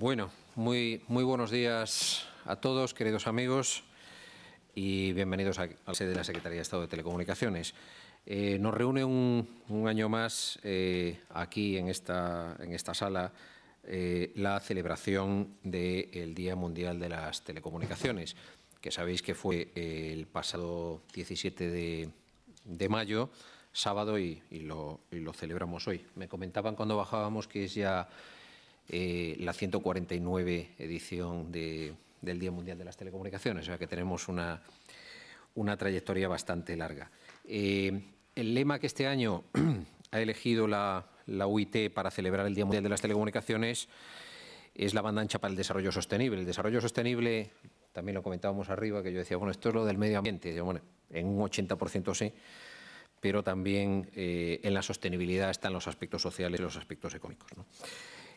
Bueno, muy, muy buenos días a todos, queridos amigos, y bienvenidos a, la sede de la Secretaría de Estado de Telecomunicaciones. Eh, nos reúne un, año más eh, aquí en esta, en esta sala eh, la celebración del Día Mundial de las Telecomunicaciones, que sabéis que fue el pasado 17 de, mayo, sábado, y, lo, y lo celebramos hoy. Me comentaban cuando bajábamos que es ya eh, la 149 edición del Día Mundial de las Telecomunicaciones, o sea que tenemos una, trayectoria bastante larga. Eh, el lema que este año ha elegido la, UIT para celebrar el Día Mundial de las Telecomunicaciones es la banda ancha para el desarrollo sostenible. El desarrollo sostenible, también lo comentábamos arriba, que yo decía, bueno, esto es lo del medio ambiente. Bueno, en un 80% sí, pero también eh, en la sostenibilidad están los aspectos sociales y los aspectos económicos.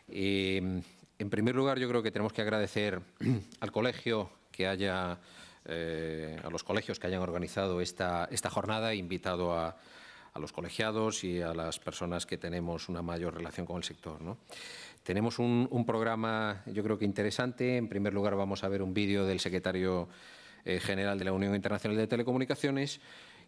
Em, en primer lugar, yo creo que tenemos que agradecer al colegio que haya, eh, a los colegios que hayan organizado esta, esta jornada, invitado a, los colegiados y a las personas que tenemos una mayor relación con el sector. Tenemos un, programa, yo creo que interesante. En primer lugar, vamos a ver un vídeo del secretario eh, general de la Unión Internacional de Telecomunicaciones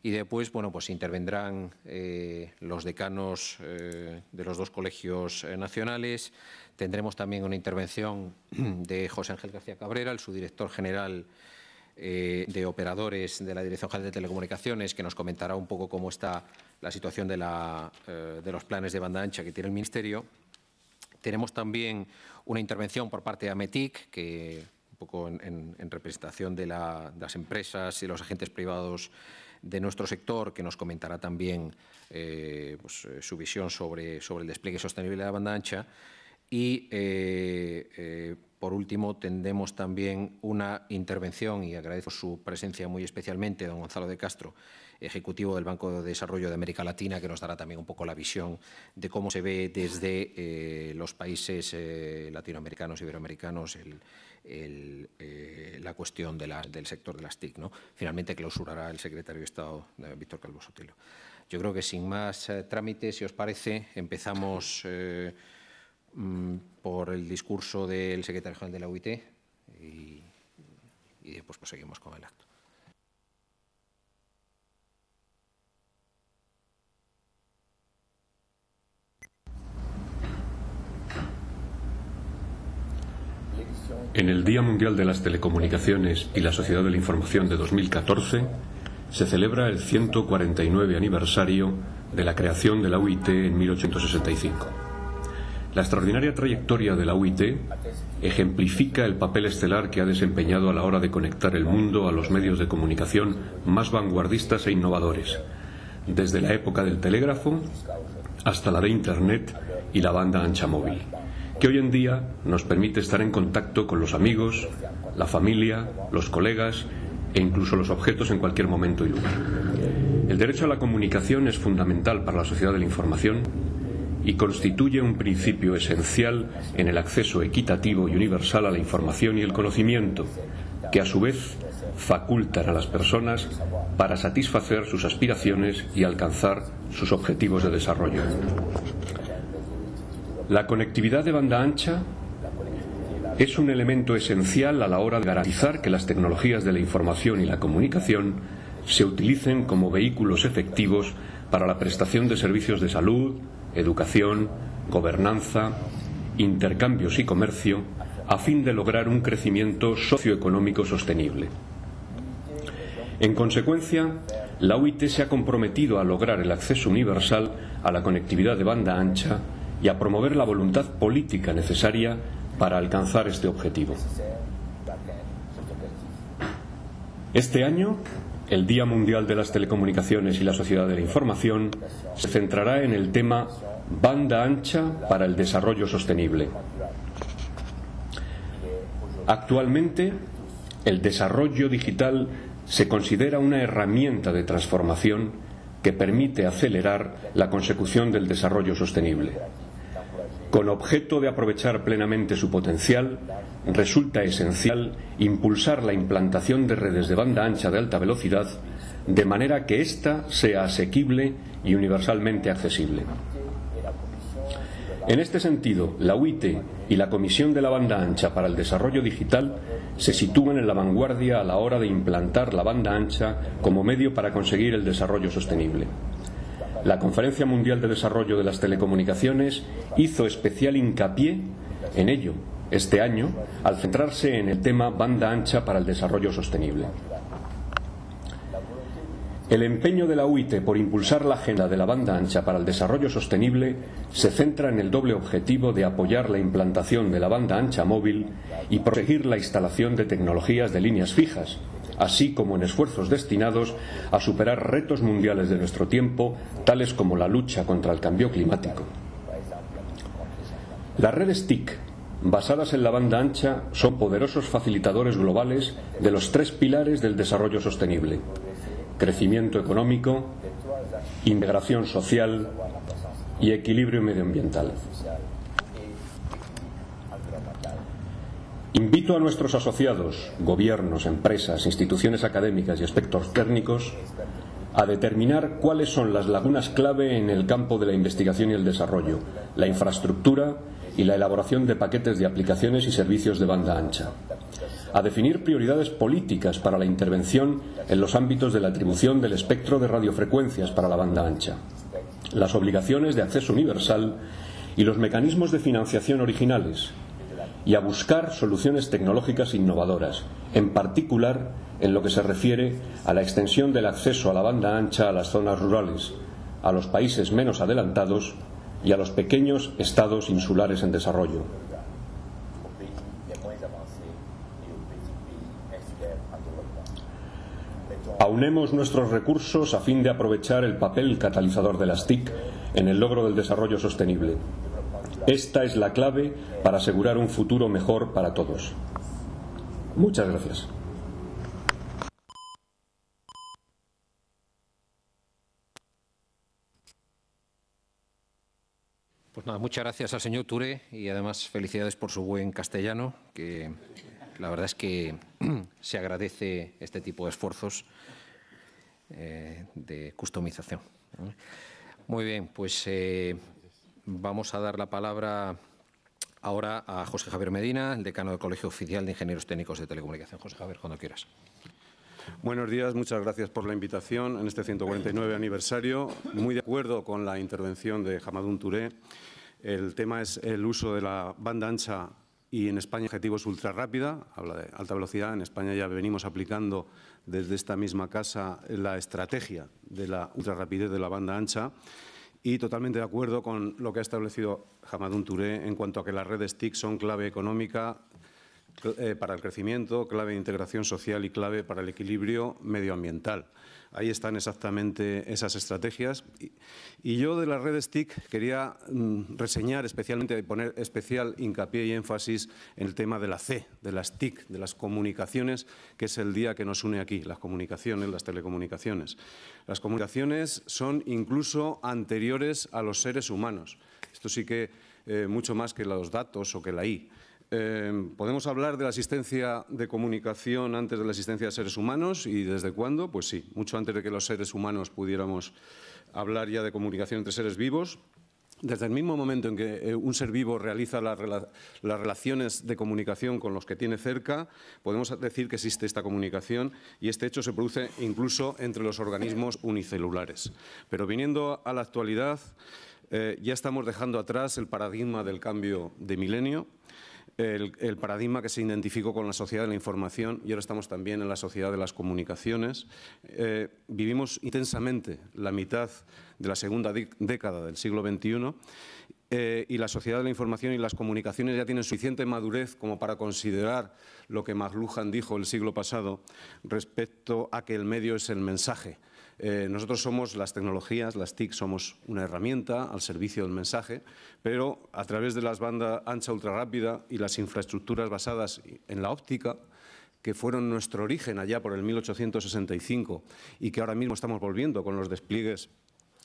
y después, bueno, pues intervendrán eh, los decanos eh, de los dos colegios eh, nacionales. Tendremos también una intervención de José Ángel García Cabrera, el subdirector general de operadores de la Dirección General de Telecomunicaciones, que nos comentará un poco cómo está la situación de, los planes de banda ancha que tiene el Ministerio. Tenemos también una intervención por parte de AMETIC, que un poco en, representación de, las empresas y los agentes privados de nuestro sector, que nos comentará también eh, pues, eh, su visión sobre, sobre el despliegue sostenible de la banda ancha. Y, eh, por último, tendremos también una intervención, y agradezco su presencia muy especialmente, don Gonzalo de Castro, ejecutivo del Banco de Desarrollo de América Latina, que nos dará también un poco la visión de cómo se ve desde los países latinoamericanos, iberoamericanos, el, eh, la cuestión del sector de las TIC. ¿no? Finalmente clausurará el secretario de Estado, eh, Víctor Calvo Sotelo. Yo creo que sin más eh, trámites, si os parece, empezamos mm, por el discurso del secretario general de la UIT y, después pues, seguimos con el acto. En el Día Mundial de las Telecomunicaciones y la Sociedad de la Información de 2014 se celebra el 149 aniversario de la creación de la UIT en 1865. La extraordinaria trayectoria de la UIT ejemplifica el papel estelar que ha desempeñado a la hora de conectar el mundo a los medios de comunicación más vanguardistas e innovadores, desde la época del telégrafo hasta la de Internet y la banda ancha móvil que hoy en día nos permite estar en contacto con los amigos, la familia, los colegas e incluso los objetos en cualquier momento y lugar. El derecho a la comunicación es fundamental para la sociedad de la información y constituye un principio esencial en el acceso equitativo y universal a la información y el conocimiento, que a su vez facultan a las personas para satisfacer sus aspiraciones y alcanzar sus objetivos de desarrollo. La conectividad de banda ancha es un elemento esencial a la hora de garantizar que las tecnologías de la información y la comunicación se utilicen como vehículos efectivos para la prestación de servicios de salud, educación, gobernanza, intercambios y comercio, a fin de lograr un crecimiento socioeconómico sostenible. En consecuencia, la UIT se ha comprometido a lograr el acceso universal a la conectividad de banda ancha y a promover la voluntad política necesaria para alcanzar este objetivo. Este año, el Día Mundial de las Telecomunicaciones y la Sociedad de la Información se centrará en el tema Banda ancha para el desarrollo sostenible. Actualmente, el desarrollo digital se considera una herramienta de transformación que permite acelerar la consecución del desarrollo sostenible. Con objeto de aprovechar plenamente su potencial, resulta esencial impulsar la implantación de redes de banda ancha de alta velocidad de manera que ésta sea asequible y universalmente accesible. En este sentido, la UIT y la Comisión de la Banda Ancha para el Desarrollo Digital se sitúan en la vanguardia a la hora de implantar la banda ancha como medio para conseguir el desarrollo sostenible. La Conferencia Mundial de Desarrollo de las Telecomunicaciones hizo especial hincapié en ello este año al centrarse en el tema banda ancha para el desarrollo sostenible. El empeño de la UIT por impulsar la agenda de la banda ancha para el desarrollo sostenible se centra en el doble objetivo de apoyar la implantación de la banda ancha móvil y proteger la instalación de tecnologías de líneas fijas, así como en esfuerzos destinados a superar retos mundiales de nuestro tiempo, tales como la lucha contra el cambio climático. Las redes TIC, basadas en la banda ancha, son poderosos facilitadores globales de los tres pilares del desarrollo sostenible crecimiento económico, integración social y equilibrio medioambiental. Invito a nuestros asociados, gobiernos, empresas, instituciones académicas y aspectos técnicos a determinar cuáles son las lagunas clave en el campo de la investigación y el desarrollo, la infraestructura y la elaboración de paquetes de aplicaciones y servicios de banda ancha. A definir prioridades políticas para la intervención en los ámbitos de la atribución del espectro de radiofrecuencias para la banda ancha, las obligaciones de acceso universal y los mecanismos de financiación originales, y a buscar soluciones tecnológicas innovadoras, en particular en lo que se refiere a la extensión del acceso a la banda ancha a las zonas rurales, a los países menos adelantados y a los pequeños estados insulares en desarrollo. Aunemos nuestros recursos a fin de aprovechar el papel catalizador de las TIC en el logro del desarrollo sostenible. Esta es la clave para asegurar un futuro mejor para todos. Muchas gracias. Pues nada, muchas gracias al señor Touré y además felicidades por su buen castellano, que la verdad es que se agradece este tipo de esfuerzos eh, de customización. Muy bien, pues eh, vamos a dar la palabra ahora a José Javier Medina, el decano del Colegio Oficial de Ingenieros Técnicos de Telecomunicación. José Javier, cuando quieras. Buenos días, muchas gracias por la invitación en este 149 aniversario. Muy de acuerdo con la intervención de Hamadun Touré. El tema es el uso de la banda ancha y en España objetivos ultra rápida, habla de alta velocidad. En España ya venimos aplicando desde esta misma casa la estrategia de la ultrarrapidez de la banda ancha y totalmente de acuerdo con lo que ha establecido Hamadun Touré en cuanto a que las redes TIC son clave económica eh, para el crecimiento, clave de integración social y clave para el equilibrio medioambiental. Ahí están exactamente esas estrategias. Y, yo de las redes TIC quería mm, reseñar especialmente y poner especial hincapié y énfasis en el tema de la C, de las TIC, de las comunicaciones, que es el día que nos une aquí, las comunicaciones, las telecomunicaciones. Las comunicaciones son incluso anteriores a los seres humanos. Esto sí que eh, mucho más que los datos o que la I. Em, ¿Podemos hablar de la asistencia de comunicación antes de la asistencia de seres humanos y desde cuándo? Pues sí, mucho antes de que los seres humanos pudiéramos hablar ya de comunicación entre seres vivos. Desde el mismo momento en que eh, un ser vivo realiza las relaciones de comunicación con los que tiene cerca, podemos decir que existe esta comunicación y este hecho se produce incluso entre los organismos unicelulares. Pero viniendo a la actualidad, eh, ya estamos dejando atrás el paradigma del cambio de milenio el, paradigma que se identificó con la sociedad de la información y ahora estamos también en la sociedad de las comunicaciones. Eh, vivimos intensamente la mitad de la segunda década del siglo XXI eh, y la sociedad de la información y las comunicaciones ya tienen suficiente madurez como para considerar lo que McLuhan dijo el siglo pasado respecto a que el medio es el mensaje. Eh, nosotros somos las tecnologías, las TIC somos una herramienta al servicio del mensaje, pero a través de las bandas ancha ultrarrápida y las infraestructuras basadas en la óptica, que fueron nuestro origen allá por el 1865 y que ahora mismo estamos volviendo con los despliegues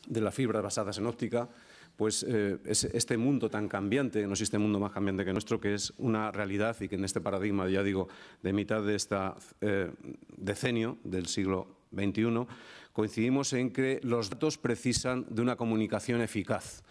de la fibra basadas en óptica, pues eh, este mundo tan cambiante, no existe mundo más cambiante que nuestro, que es una realidad y que en este paradigma, ya digo, de mitad de este decenio del siglo XXI, coincidimos en que los datos precisan de una comunicación eficaz.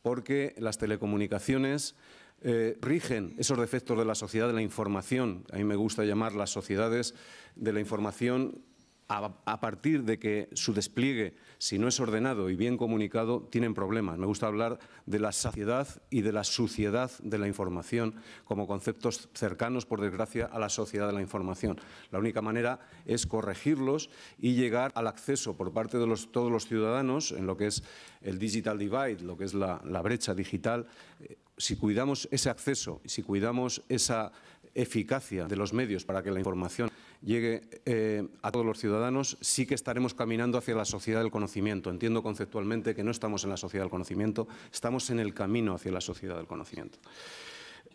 porque las telecomunicaciones eh, rigen esos defectos de la sociedad de la información. A mí me gusta llamar las sociedades de la información a, partir de que su despliegue, si no es ordenado y bien comunicado, tienen problemas. Me gusta hablar de la saciedad y de la suciedad de la información como conceptos cercanos, por desgracia, a la sociedad de la información. La única manera es corregirlos y llegar al acceso por parte de todos los ciudadanos en lo que es el digital divide, lo que es la, brecha digital. Eh, si cuidamos ese acceso, si cuidamos esa eficacia de los medios para que la información llegue eh, a todos los ciudadanos, sí que estaremos caminando hacia la sociedad del conocimiento. Entiendo conceptualmente que no estamos en la sociedad del conocimiento, estamos en el camino hacia la sociedad del conocimiento.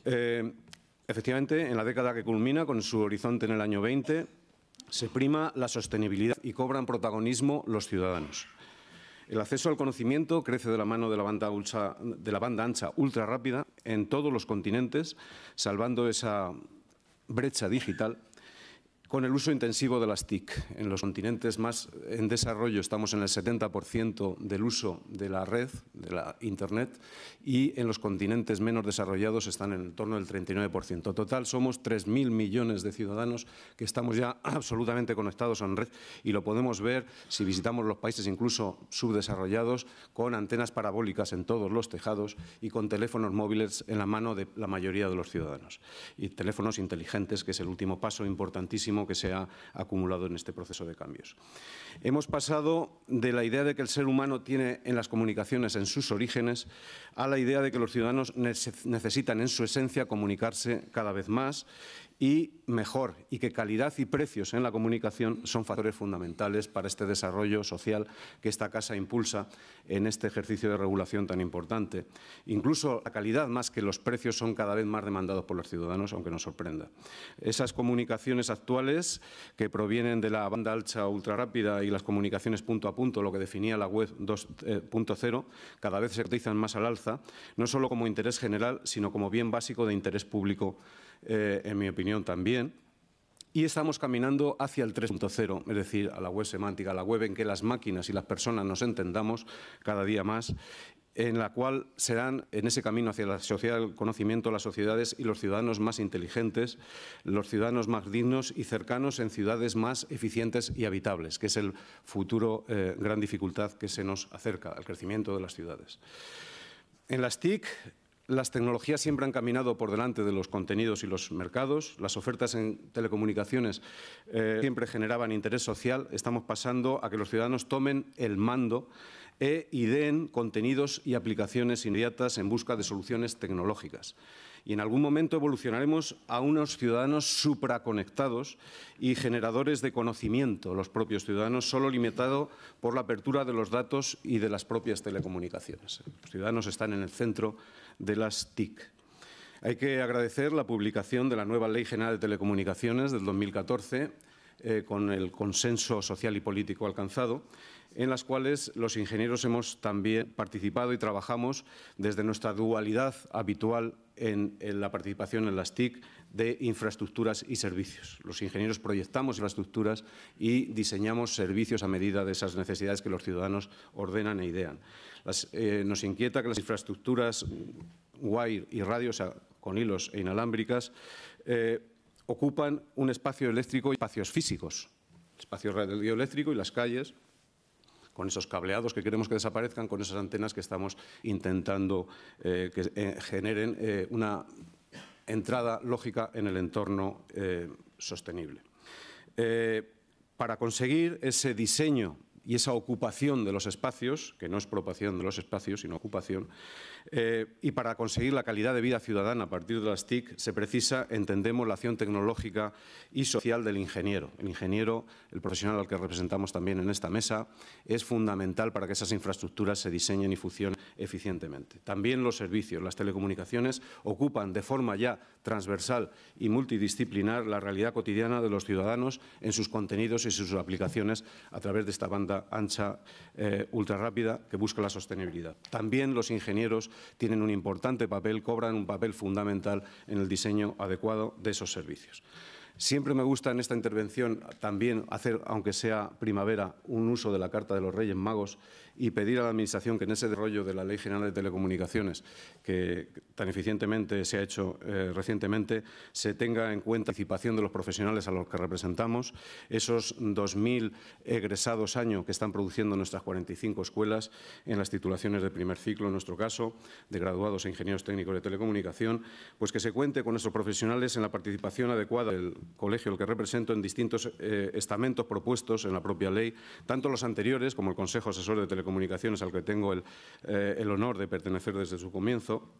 Eh, efectivamente, en la década que culmina, con su horizonte en el año 20, se prima la sostenibilidad y cobran protagonismo los ciudadanos. El acceso al conocimiento crece de la mano de la, banda de la banda ancha ultra rápida en todos los continentes, salvando esa brecha digital con el uso intensivo de las TIC. En los continentes más en desarrollo estamos en el 70% del uso de la red, de la Internet, y en los continentes menos desarrollados están en torno del 39%. Total, somos 3.000 millones de ciudadanos que estamos ya absolutamente conectados en red y lo podemos ver si visitamos los países incluso subdesarrollados con antenas parabólicas en todos los tejados y con teléfonos móviles en la mano de la mayoría de los ciudadanos. Y teléfonos inteligentes, que es el último paso importantísimo que se ha acumulado en este proceso de cambios. Hemos pasado de la idea de que el ser humano tiene en las comunicaciones en sus orígenes a la idea de que los ciudadanos necesitan en su esencia comunicarse cada vez más y mejor, y que calidad y precios en la comunicación son factores fundamentales para este desarrollo social que esta Casa impulsa en este ejercicio de regulación tan importante. Incluso la calidad más que los precios son cada vez más demandados por los ciudadanos, aunque nos sorprenda. Esas comunicaciones actuales que provienen de la banda alta ultrarrápida y las comunicaciones punto a punto, lo que definía la web 2.0, cada vez se cotizan más al alza, no solo como interés general, sino como bien básico de interés público eh, en mi opinión también. Y estamos caminando hacia el 3.0, es decir, a la web semántica, a la web en que las máquinas y las personas nos entendamos cada día más, en la cual serán en ese camino hacia la sociedad del conocimiento las sociedades y los ciudadanos más inteligentes, los ciudadanos más dignos y cercanos en ciudades más eficientes y habitables, que es el futuro eh, gran dificultad que se nos acerca al crecimiento de las ciudades. En las TIC las tecnologías siempre han caminado por delante de los contenidos y los mercados. Las ofertas en telecomunicaciones eh, siempre generaban interés social. Estamos pasando a que los ciudadanos tomen el mando e ideen contenidos y aplicaciones inmediatas en busca de soluciones tecnológicas y en algún momento evolucionaremos a unos ciudadanos supraconectados y generadores de conocimiento, los propios ciudadanos, solo limitado por la apertura de los datos y de las propias telecomunicaciones. Los ciudadanos están en el centro de las TIC. Hay que agradecer la publicación de la nueva Ley General de Telecomunicaciones del 2014 eh, con el consenso social y político alcanzado en las cuales los ingenieros hemos también participado y trabajamos desde nuestra dualidad habitual en, la participación en las TIC de infraestructuras y servicios. Los ingenieros proyectamos infraestructuras y diseñamos servicios a medida de esas necesidades que los ciudadanos ordenan e idean. Eh, nos inquieta que las infraestructuras wire y radio, con hilos e inalámbricas, eh, ocupan un espacio eléctrico y espacios físicos, espacio radioeléctrico y las calles, con esos cableados que queremos que desaparezcan, con esas antenas que estamos intentando eh, que eh, generen eh, una entrada lógica en el entorno sostenible. para conseguir ese diseño y esa ocupación de los espacios, que no es propación de los espacios, sino ocupación, eh, y para conseguir la calidad de vida ciudadana a partir de las TIC se precisa, entendemos, la acción tecnológica y social del ingeniero. El ingeniero, el profesional al que representamos también en esta mesa, es fundamental para que esas infraestructuras se diseñen y funcionen eficientemente. También los servicios, las telecomunicaciones, ocupan de forma ya transversal y multidisciplinar la realidad cotidiana de los ciudadanos en sus contenidos y sus aplicaciones a través de esta banda ancha eh, ultra rápida que busca la sostenibilidad. También los ingenieros tienen un importante papel, cobran un papel fundamental en el diseño adecuado de esos servicios. Siempre me gusta en esta intervención también hacer, aunque sea primavera, un uso de la Carta de los Reyes Magos y pedir a la Administración que en ese desarrollo de la Ley General de Telecomunicaciones, que tan eficientemente se ha hecho eh, recientemente, se tenga en cuenta la participación de los profesionales a los que representamos, esos 2.000 egresados año que están produciendo nuestras 45 escuelas en las titulaciones de primer ciclo, en nuestro caso, de graduados e ingenieros técnicos de telecomunicación, pues que se cuente con nuestros profesionales en la participación adecuada del colegio al que represento en distintos eh, estamentos propuestos en la propia ley, tanto los anteriores como el Consejo Asesor de Telecomunicaciones Comunicaciones, al que tengo el, eh, el honor de pertenecer desde su comienzo,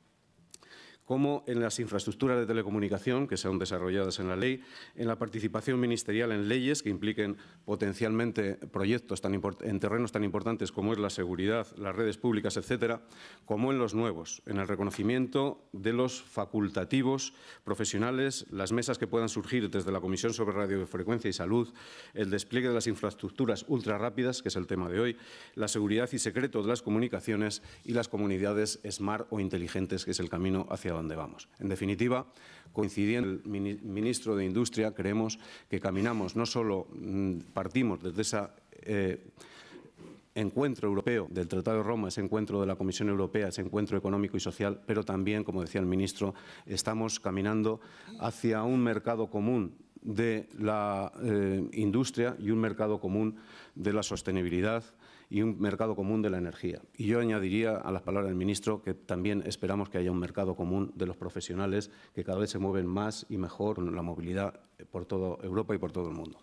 como en las infraestructuras de telecomunicación que sean desarrolladas en la ley, en la participación ministerial en leyes que impliquen potencialmente proyectos tan en terrenos tan importantes como es la seguridad, las redes públicas, etcétera, como en los nuevos, en el reconocimiento de los facultativos profesionales, las mesas que puedan surgir desde la Comisión sobre Radiofrecuencia y Salud, el despliegue de las infraestructuras ultra rápidas, que es el tema de hoy, la seguridad y secreto de las comunicaciones y las comunidades smart o inteligentes, que es el camino hacia En definitiva, coincidiendo el ministro de Industria, creemos que caminamos, no solo mm, partimos desde ese eh, encuentro europeo del Tratado de Roma, ese encuentro de la Comisión Europea, ese encuentro económico y social, pero también, como decía el ministro, estamos caminando hacia un mercado común de la eh, industria y un mercado común de la sostenibilidad y un mercado común de la energía. Y yo añadiría a las palabras del ministro que también esperamos que haya un mercado común de los profesionales que cada vez se mueven más y mejor la movilidad por toda Europa y por todo el mundo.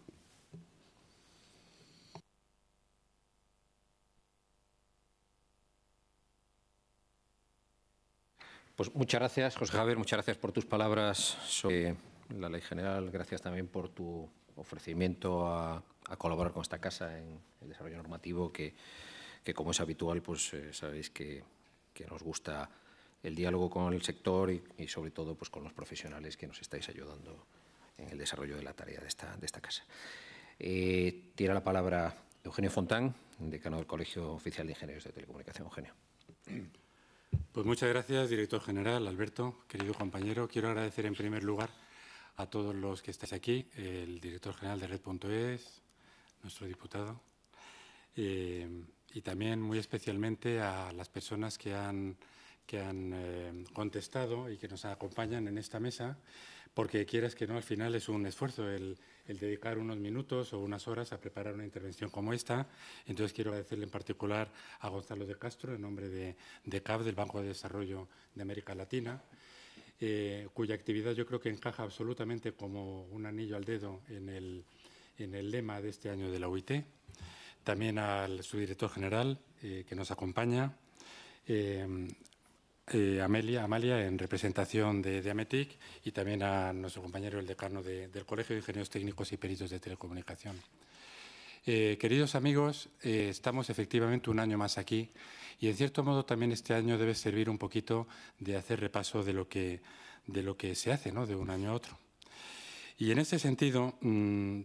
Pues muchas gracias, José Javier, muchas gracias por tus palabras sobre la Ley General, gracias también por tu ofrecimiento a, colaborar con esta casa en el desarrollo normativo, que, como es habitual, pues eh, sabéis que, nos gusta el diálogo con el sector y, sobre todo pues, con los profesionales que nos estáis ayudando en el desarrollo de la tarea de esta, de esta casa. Eh, tiene la palabra Eugenio Fontán, decano del Colegio Oficial de Ingenieros de Telecomunicación. Eugenio. Pues muchas gracias, director general, Alberto, querido compañero. Quiero agradecer en primer lugar a todos los que estáis aquí, el director general de Red.es, nuestro diputado, eh, y también muy especialmente a las personas que han, que han eh, contestado y que nos acompañan en esta mesa, porque quieras que no, al final es un esfuerzo el, dedicar unos minutos o unas horas a preparar una intervención como esta. Entonces quiero agradecerle en particular a Gonzalo de Castro, en nombre de, de CAF, del Banco de Desarrollo de América Latina, eh, cuya actividad yo creo que encaja absolutamente como un anillo al dedo en el, en el lema de este año de la UIT. También al subdirector general eh, que nos acompaña, eh, Amelia, Amalia, en representación de, de, Ametic, y también a nuestro compañero, el decano del Colegio de Ingenieros Técnicos y Peritos de Telecomunicación. queridos amigos, estamos efectivamente un año más aquí y en cierto modo también este año debe servir un poquito de hacer repaso de lo que, de lo que se hace ¿no? de un año a otro. Y en ese sentido, mm,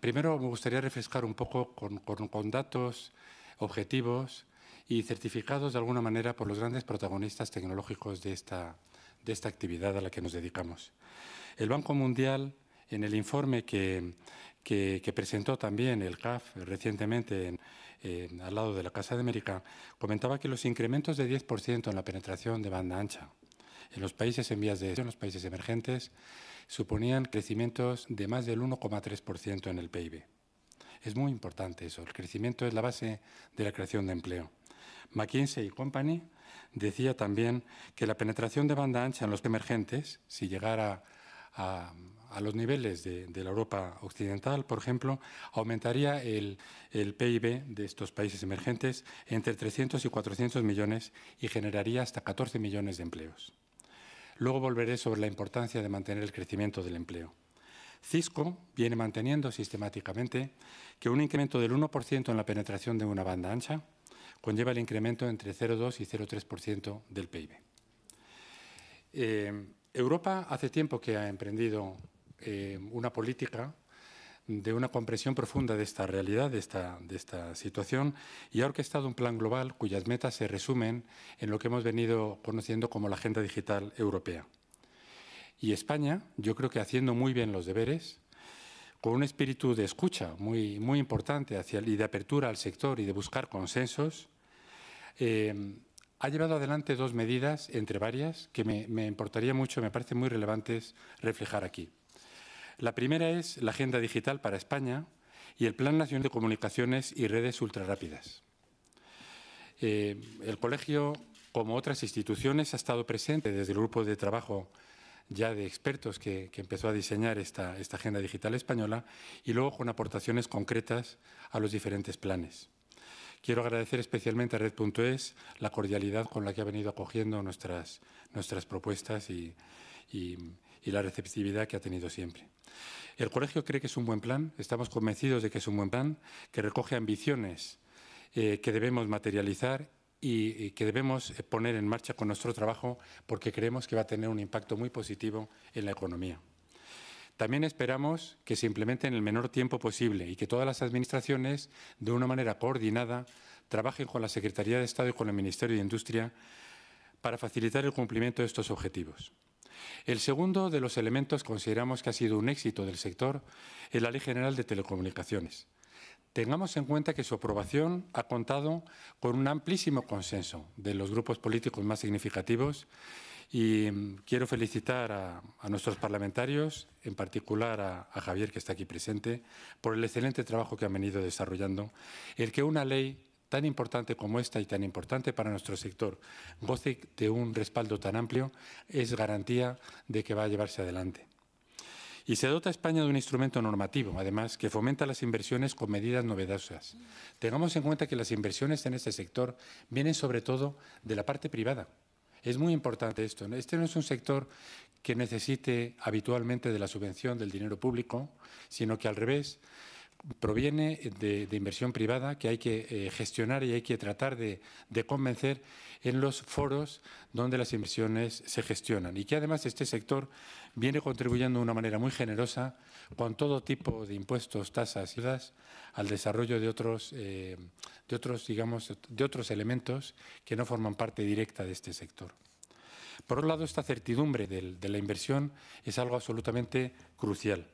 primero me gustaría refrescar un poco con, datos objetivos y certificados de alguna manera por los grandes protagonistas tecnológicos de esta, actividad a la que nos dedicamos. El Banco Mundial, en el informe que, presentó también el CAF recientemente en, al lado de la Casa de América, comentaba que los incrementos de 10% en la penetración de banda ancha en los países en vías de en los países emergentes, suponían crecimientos de más del 1,3% en el PIB. Es muy importante eso. El crecimiento es la base de la creación de empleo. McKinsey Company decía también que la penetración de banda ancha en los emergentes, si llegara a, a los niveles de, la Europa occidental, por ejemplo, aumentaría el, PIB de estos países emergentes entre 300 y 400 millones y generaría hasta 14 millones de empleos. Luego volveré sobre la importancia de mantener el crecimiento del empleo. Cisco viene manteniendo sistemáticamente que un incremento del 1% en la penetración de una banda ancha conlleva el incremento entre 0,2 y 0,3% del PIB. Eh, Europa hace tiempo que ha emprendido eh, una política de una comprensión profunda de esta realidad, de esta, de esta situación, y ha orquestado un plan global cuyas metas se resumen en lo que hemos venido conociendo como la Agenda Digital Europea. Y España, yo creo que haciendo muy bien los deberes, con un espíritu de escucha muy, importante hacia, y de apertura al sector y de buscar consensos, eh, ha llevado adelante dos medidas, entre varias, que me, me importaría mucho, me parecen muy relevantes reflejar aquí. La primera es la Agenda Digital para España y el Plan Nacional de Comunicaciones y Redes Ultrarrápidas. Eh, el colegio, como otras instituciones, ha estado presente desde el grupo de trabajo ya de expertos que, que empezó a diseñar esta, esta, agenda digital española y luego con aportaciones concretas a los diferentes planes. Quiero agradecer especialmente a Red.es la cordialidad con la que ha venido acogiendo nuestras, nuestras propuestas y, y, y la receptividad que ha tenido siempre. El colegio cree que es un buen plan, estamos convencidos de que es un buen plan, que recoge ambiciones eh, que debemos materializar y, y, que debemos eh, poner en marcha con nuestro trabajo porque creemos que va a tener un impacto muy positivo en la economía. También esperamos que se implemente en el menor tiempo posible y que todas las administraciones, de una manera coordinada, trabajen con la Secretaría de Estado y con el Ministerio de Industria para facilitar el cumplimiento de estos objetivos. El segundo de los elementos consideramos que ha sido un éxito del sector es la Ley General de Telecomunicaciones. Tengamos en cuenta que su aprobación ha contado con un amplísimo consenso de los grupos políticos más significativos y mm, quiero felicitar a, nuestros parlamentarios, en particular a, a, Javier, que está aquí presente, por el excelente trabajo que han venido desarrollando. El que una ley tan importante como esta y tan importante para nuestro sector goce de un respaldo tan amplio es garantía de que va a llevarse adelante. Y se dota a España de un instrumento normativo, además, que fomenta las inversiones con medidas novedosas. Tengamos en cuenta que las inversiones en este sector vienen sobre todo de la parte privada. Es muy importante esto. Este no es un sector que necesite habitualmente de la subvención del dinero público, sino que al revés proviene de, inversión privada que hay que eh, gestionar y hay que tratar de, de, convencer en los foros donde las inversiones se gestionan y que además este sector viene contribuyendo de una manera muy generosa con todo tipo de impuestos, tasas y ayudas al desarrollo de otros, eh, de otros, digamos, de otros elementos que no forman parte directa de este sector. Por otro lado, esta certidumbre de, de la inversión es algo absolutamente crucial.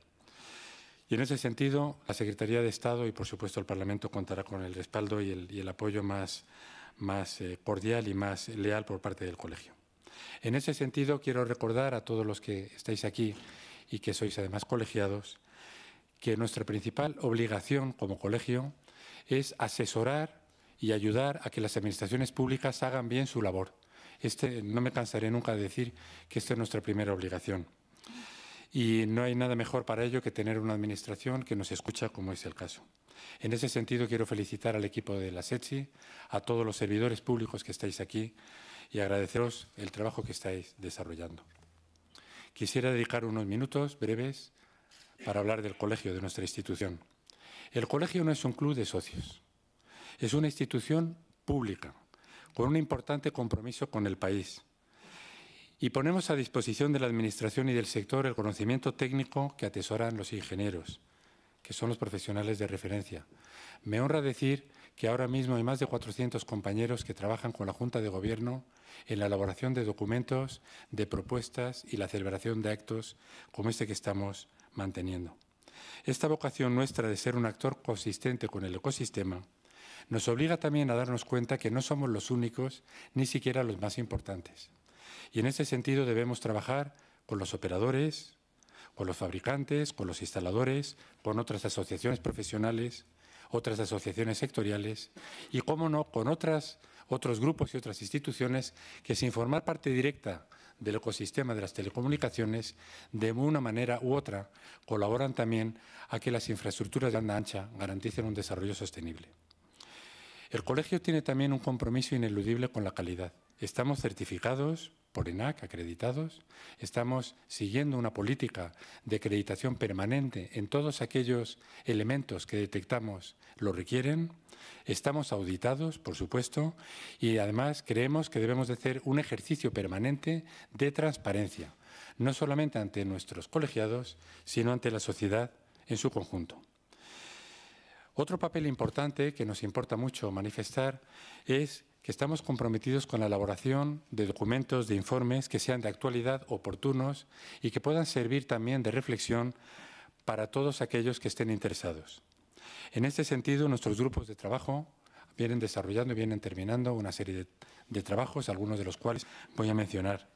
Y en ese sentido, la Secretaría de Estado y, por supuesto, el Parlamento contará con el respaldo y el, apoyo más, más eh, cordial y más leal por parte del Colegio. En ese sentido, quiero recordar a todos los que estáis aquí y que sois además colegiados que nuestra principal obligación como colegio es asesorar y ayudar a que las administraciones públicas hagan bien su labor. Este, no me cansaré nunca de decir que esta es nuestra primera obligación y no hay nada mejor para ello que tener una administración que nos escucha, como es el caso. En ese sentido, quiero felicitar al equipo de la SETSI, a todos los servidores públicos que estáis aquí y agradeceros el trabajo que estáis desarrollando. Quisiera dedicar unos minutos breves para hablar del colegio de nuestra institución. El colegio no es un club de socios, es una institución pública, con un importante compromiso con el país y ponemos a disposición de la Administración y del sector el conocimiento técnico que atesoran los ingenieros, que son los profesionales de referencia. Me honra decir que ahora mismo hay más de 400 compañeros que trabajan con la Junta de Gobierno en la elaboración de documentos, de propuestas y la celebración de actos como este que estamos manteniendo. Esta vocación nuestra de ser un actor consistente con el ecosistema nos obliga también a darnos cuenta que no somos los únicos, ni siquiera los más importantes. Y en ese sentido debemos trabajar con los operadores, con los fabricantes, con los instaladores, con otras asociaciones profesionales, otras asociaciones sectoriales y, cómo no, con otras, otros grupos y otras instituciones que, sin formar parte directa del ecosistema de las telecomunicaciones, de una manera u otra, colaboran también a que las infraestructuras de banda ancha garanticen un desarrollo sostenible. El colegio tiene también un compromiso ineludible con la calidad. Estamos certificados por ENAC, acreditados. Estamos siguiendo una política de acreditación permanente en todos aquellos elementos que detectamos lo requieren. Estamos auditados, por supuesto, y además creemos que debemos de hacer un ejercicio permanente de transparencia, no solamente ante nuestros colegiados, sino ante la sociedad en su conjunto. Otro papel importante que nos importa mucho manifestar es que estamos comprometidos con la elaboración de documentos, de informes que sean de actualidad, oportunos y que puedan servir también de reflexión para todos aquellos que estén interesados. En este sentido, nuestros grupos de trabajo vienen desarrollando y vienen terminando una serie de, trabajos, algunos de los cuales voy a mencionar.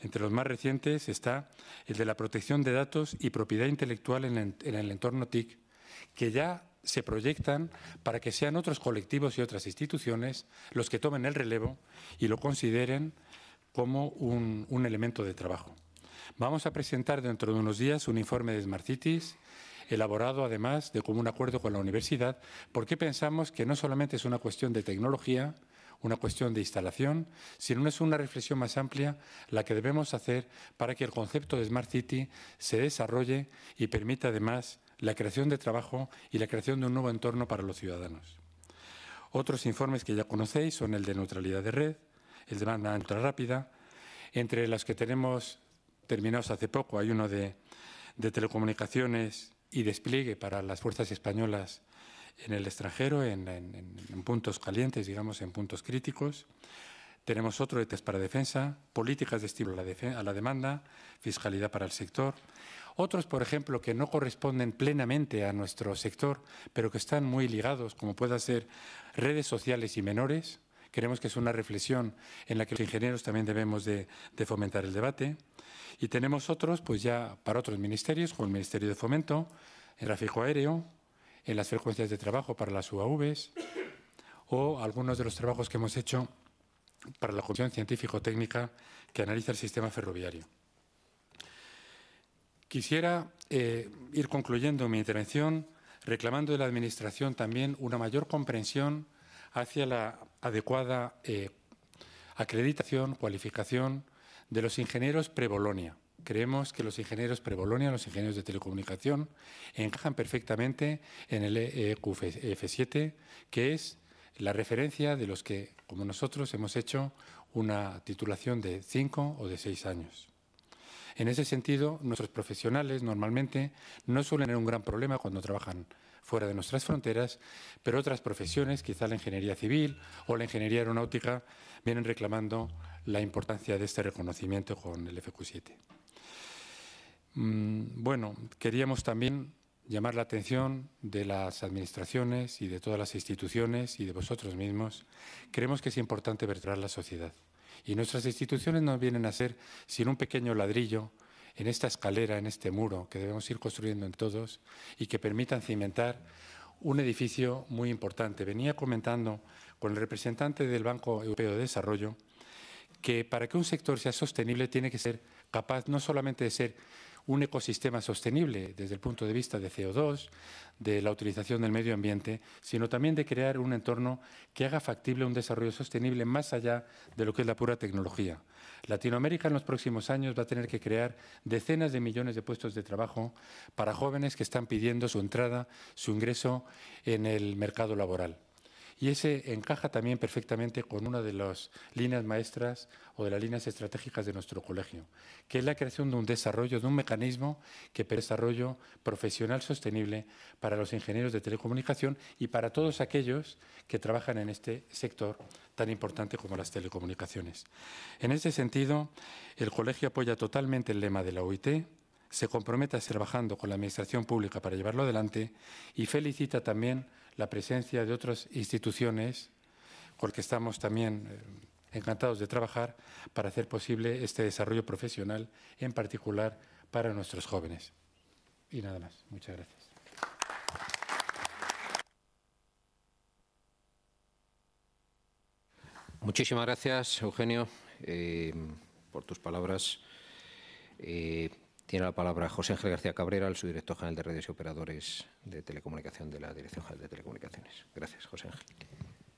Entre los más recientes está el de la protección de datos y propiedad intelectual en el entorno TIC, que ya se proyectan para que sean otros colectivos y otras instituciones los que tomen el relevo y lo consideren como un, elemento de trabajo. Vamos a presentar dentro de unos días un informe de Smart Cities, elaborado además de común acuerdo con la universidad, porque pensamos que no solamente es una cuestión de tecnología, una cuestión de instalación, sino es una reflexión más amplia la que debemos hacer para que el concepto de Smart City se desarrolle y permita además la creación de trabajo y la creación de un nuevo entorno para los ciudadanos. Otros informes que ya conocéis son el de neutralidad de red, el de banda ultra rápida. Entre los que tenemos terminados hace poco hay uno de, telecomunicaciones y despliegue para las fuerzas españolas en el extranjero, en, puntos calientes, digamos, en puntos críticos. Tenemos otro de test para defensa, políticas de estímulo a la demanda, fiscalidad para el sector. Otros, por ejemplo, que no corresponden plenamente a nuestro sector, pero que están muy ligados, como puedan ser redes sociales y menores. Creemos que es una reflexión en la que los ingenieros también debemos de, fomentar el debate. Y tenemos otros, pues ya para otros ministerios, como el Ministerio de Fomento, el tráfico aéreo, en las frecuencias de trabajo para las UAVs, o algunos de los trabajos que hemos hecho para la Comisión Científico-Técnica que analiza el sistema ferroviario. Quisiera eh, ir concluyendo mi intervención reclamando de la Administración también una mayor comprensión hacia la adecuada eh, acreditación, cualificación de los ingenieros pre-Bolonia. Creemos que los ingenieros pre-Bolonia, los ingenieros de telecomunicación, encajan perfectamente en el EQF7, que es la referencia de los que, como nosotros, hemos hecho una titulación de cinco o de seis años. En ese sentido, nuestros profesionales normalmente no suelen tener un gran problema cuando trabajan fuera de nuestras fronteras, pero otras profesiones, quizá la ingeniería civil o la ingeniería aeronáutica, vienen reclamando la importancia de este reconocimiento con el FQ7. Mm, bueno, queríamos también llamar la atención de las administraciones y de todas las instituciones y de vosotros mismos. Creemos que es importante vertebrar la sociedad. Y nuestras instituciones no vienen a ser sin un pequeño ladrillo en esta escalera, en este muro que debemos ir construyendo en todos y que permitan cimentar un edificio muy importante. Venía comentando con el representante del Banco Europeo de Desarrollo que para que un sector sea sostenible tiene que ser capaz no solamente de ser un ecosistema sostenible desde el punto de vista de CO2, de la utilización del medio ambiente, sino también de crear un entorno que haga factible un desarrollo sostenible más allá de lo que es la pura tecnología. Latinoamérica en los próximos años va a tener que crear decenas de millones de puestos de trabajo para jóvenes que están pidiendo su entrada, su ingreso en el mercado laboral. Y ese encaja también perfectamente con una de las líneas maestras o de las líneas estratégicas de nuestro colegio, que es la creación de un desarrollo, de un mecanismo que permite desarrollo profesional sostenible para los ingenieros de telecomunicación y para todos aquellos que trabajan en este sector tan importante como las telecomunicaciones. En ese sentido, el colegio apoya totalmente el lema de la OIT, se compromete a seguir trabajando con la Administración Pública para llevarlo adelante y felicita también la presencia de otras instituciones con las que estamos también eh, encantados de trabajar para hacer posible este desarrollo profesional, en particular para nuestros jóvenes. Y nada más. Muchas gracias. Muchísimas gracias, Eugenio, eh, por tus palabras. Eh, tiene la palabra José Ángel García Cabrera, el subdirector general de redes y operadores de telecomunicación de la Dirección General de Telecomunicaciones. Gracias, José Ángel.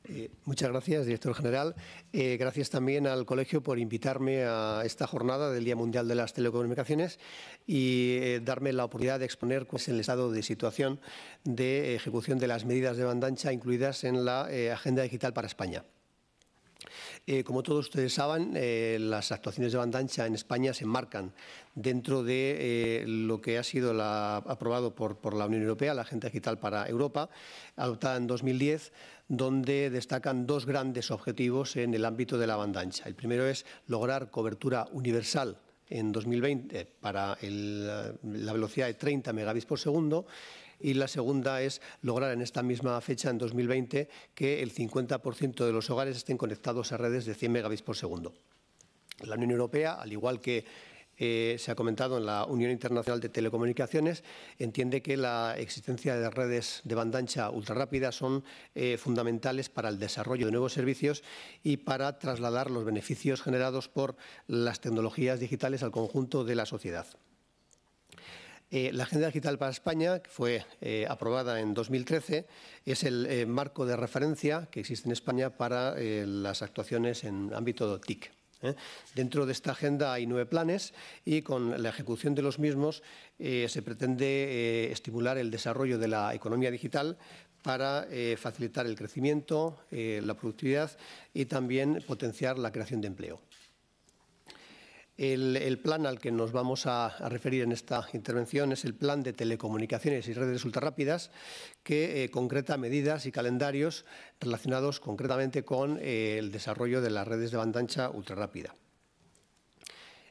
Eh, muchas gracias, director general. Eh, gracias también al colegio por invitarme a esta jornada del Día Mundial de las Telecomunicaciones y eh, darme la oportunidad de exponer cuál es el estado de situación de ejecución de las medidas de banda ancha incluidas en la Agenda Digital para España. Eh, como todos ustedes saben, eh, las actuaciones de banda ancha en España se enmarcan dentro de eh, lo que ha sido aprobado por, la Unión Europea, la Agenda Digital para Europa, adoptada en 2010, donde destacan dos grandes objetivos en el ámbito de la banda ancha. El primero es lograr cobertura universal en 2020 para la velocidad de 30 megabits por segundo y la segunda es lograr en esta misma fecha, en 2020, que el 50% de los hogares estén conectados a redes de 100 megabits por segundo. La Unión Europea, al igual que eh, se ha comentado en la Unión Internacional de Telecomunicaciones, entiende que la existencia de redes de banda ancha ultrarrápida son eh, fundamentales para el desarrollo de nuevos servicios y para trasladar los beneficios generados por las tecnologías digitales al conjunto de la sociedad. Eh, la Agenda Digital para España, que fue eh, aprobada en 2013, es el eh, marco de referencia que existe en España para las actuaciones en ámbito TIC. Dentro de esta agenda hay nueve planes y con la ejecución de los mismos se pretende estimular el desarrollo de la economía digital para facilitar el crecimiento, la productividad y también potenciar la creación de empleo. El, plan al que nos vamos a, referir en esta intervención es el Plan de Telecomunicaciones y Redes Ultrarrápidas, que eh, concreta medidas y calendarios relacionados concretamente con eh, el desarrollo de las redes de banda ancha ultrarrápida.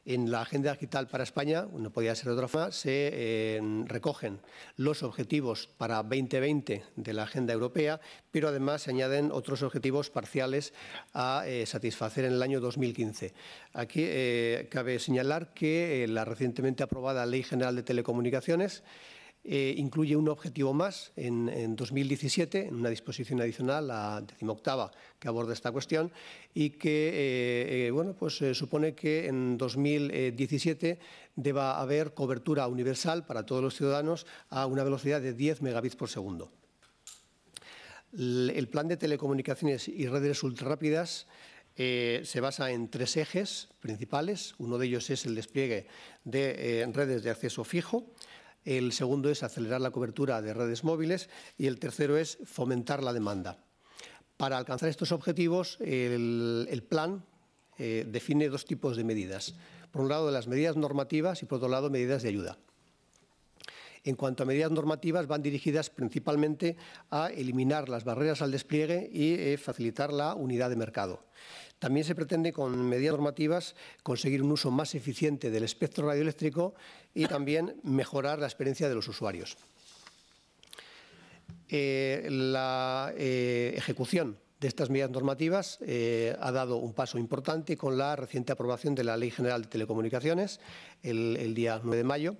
En la Agenda Digital para España, no podía ser de otra forma, se eh, recogen los objetivos para 2020 de la Agenda Europea, pero además se añaden otros objetivos parciales a eh, satisfacer en el año 2015. Aquí eh, cabe señalar que la recientemente aprobada Ley General de Telecomunicaciones eh, incluye un objetivo más en, 2017, en una disposición adicional, la decimoctava, que aborda esta cuestión y que eh, eh, bueno, pues, supone que en 2017 deba haber cobertura universal para todos los ciudadanos a una velocidad de 10 megabits por segundo. El plan de telecomunicaciones y redes ultrarrápidas se basa en tres ejes principales. Uno de ellos es el despliegue de redes de acceso fijo, el segundo es acelerar la cobertura de redes móviles y el tercero es fomentar la demanda. Para alcanzar estos objetivos, el, plan eh, define dos tipos de medidas. Por un lado, las medidas normativas y, por otro lado, medidas de ayuda. En cuanto a medidas normativas, van dirigidas principalmente a eliminar las barreras al despliegue y eh, facilitar la unidad de mercado. También se pretende, con medidas normativas, conseguir un uso más eficiente del espectro radioeléctrico y también mejorar la experiencia de los usuarios. Eh, la eh, ejecución de estas medidas normativas eh, ha dado un paso importante con la reciente aprobación de la Ley General de Telecomunicaciones el, día 9 de mayo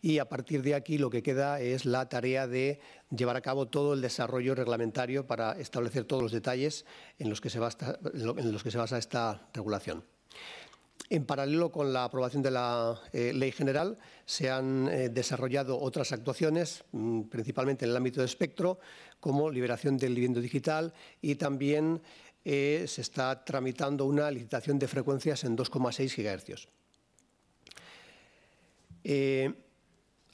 y a partir de aquí lo que queda es la tarea de llevar a cabo todo el desarrollo reglamentario para establecer todos los detalles en los que se, basa, esta regulación. En paralelo con la aprobación de la eh, ley general, se han eh, desarrollado otras actuaciones, mm, principalmente en el ámbito de espectro, como liberación del viviendo digital y también eh, se está tramitando una licitación de frecuencias en 2,6 GHz.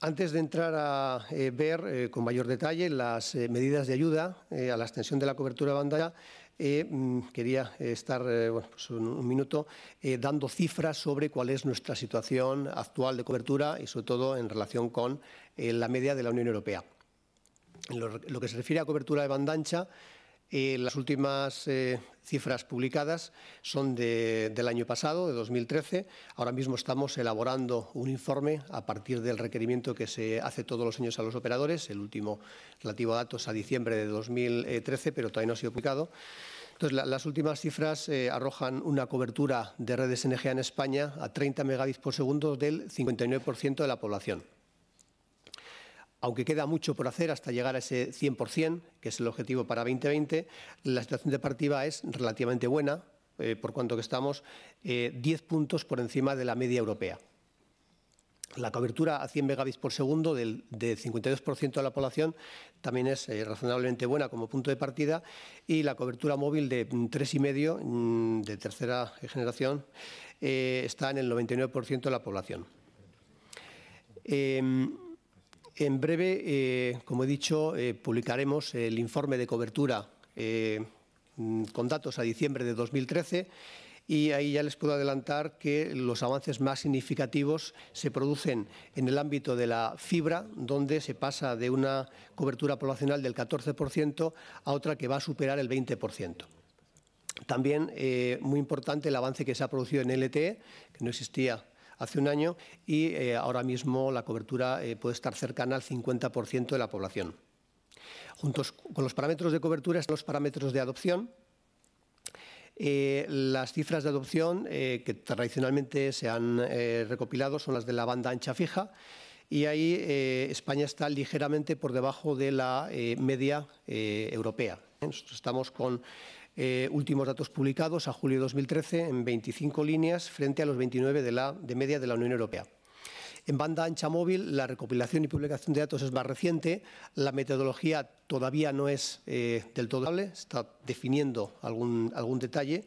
Antes de entrar a eh, ver eh, con mayor detalle las eh, medidas de ayuda a la extensión de la cobertura de banda mm, quería estar pues un, minuto dando cifras sobre cuál es nuestra situación actual de cobertura y sobre todo en relación con la media de la Unión Europea. En lo, que se refiere a cobertura de banda ancha, las últimas eh, cifras publicadas son del año pasado, de 2013. Ahora mismo estamos elaborando un informe a partir del requerimiento que se hace todos los años a los operadores, el último relativo a datos a diciembre de 2013, pero todavía no ha sido publicado. Entonces, las últimas cifras eh, arrojan una cobertura de redes NGA en España a 30 megabits por segundo del 59% de la población aunque queda mucho por hacer hasta llegar a ese 100%, que es el objetivo para 2020, la situación de partida es relativamente buena, eh, por cuanto que estamos 10 eh, puntos por encima de la media europea. La cobertura a 100 megabits por segundo del, 52% de la población también es eh, razonablemente buena como punto de partida y la cobertura móvil de 3,5 mm, de tercera generación está en el 99% de la población. En breve, eh, como he dicho, eh, publicaremos el informe de cobertura eh, mm, con datos a diciembre de 2013 y ahí ya les puedo adelantar que los avances más significativos se producen en el ámbito de la fibra, donde se pasa de una cobertura poblacional del 14% a otra que va a superar el 20%. También muy importante el avance que se ha producido en LTE, que no existía hace un año, y eh, ahora mismo la cobertura eh, puede estar cercana al 50% de la población. Juntos con los parámetros de cobertura están los parámetros de adopción, eh, las cifras de adopción que tradicionalmente se han recopilado son las de la banda ancha fija y ahí España está ligeramente por debajo de la media europea. Estamos con últimos datos publicados a julio de 2013 en 25 líneas frente a los 29 de, la, de media de la Unión Europea. En banda ancha móvil, la recopilación y publicación de datos es más reciente. La metodología todavía no es eh, del todo estable, está definiendo algún, algún detalle.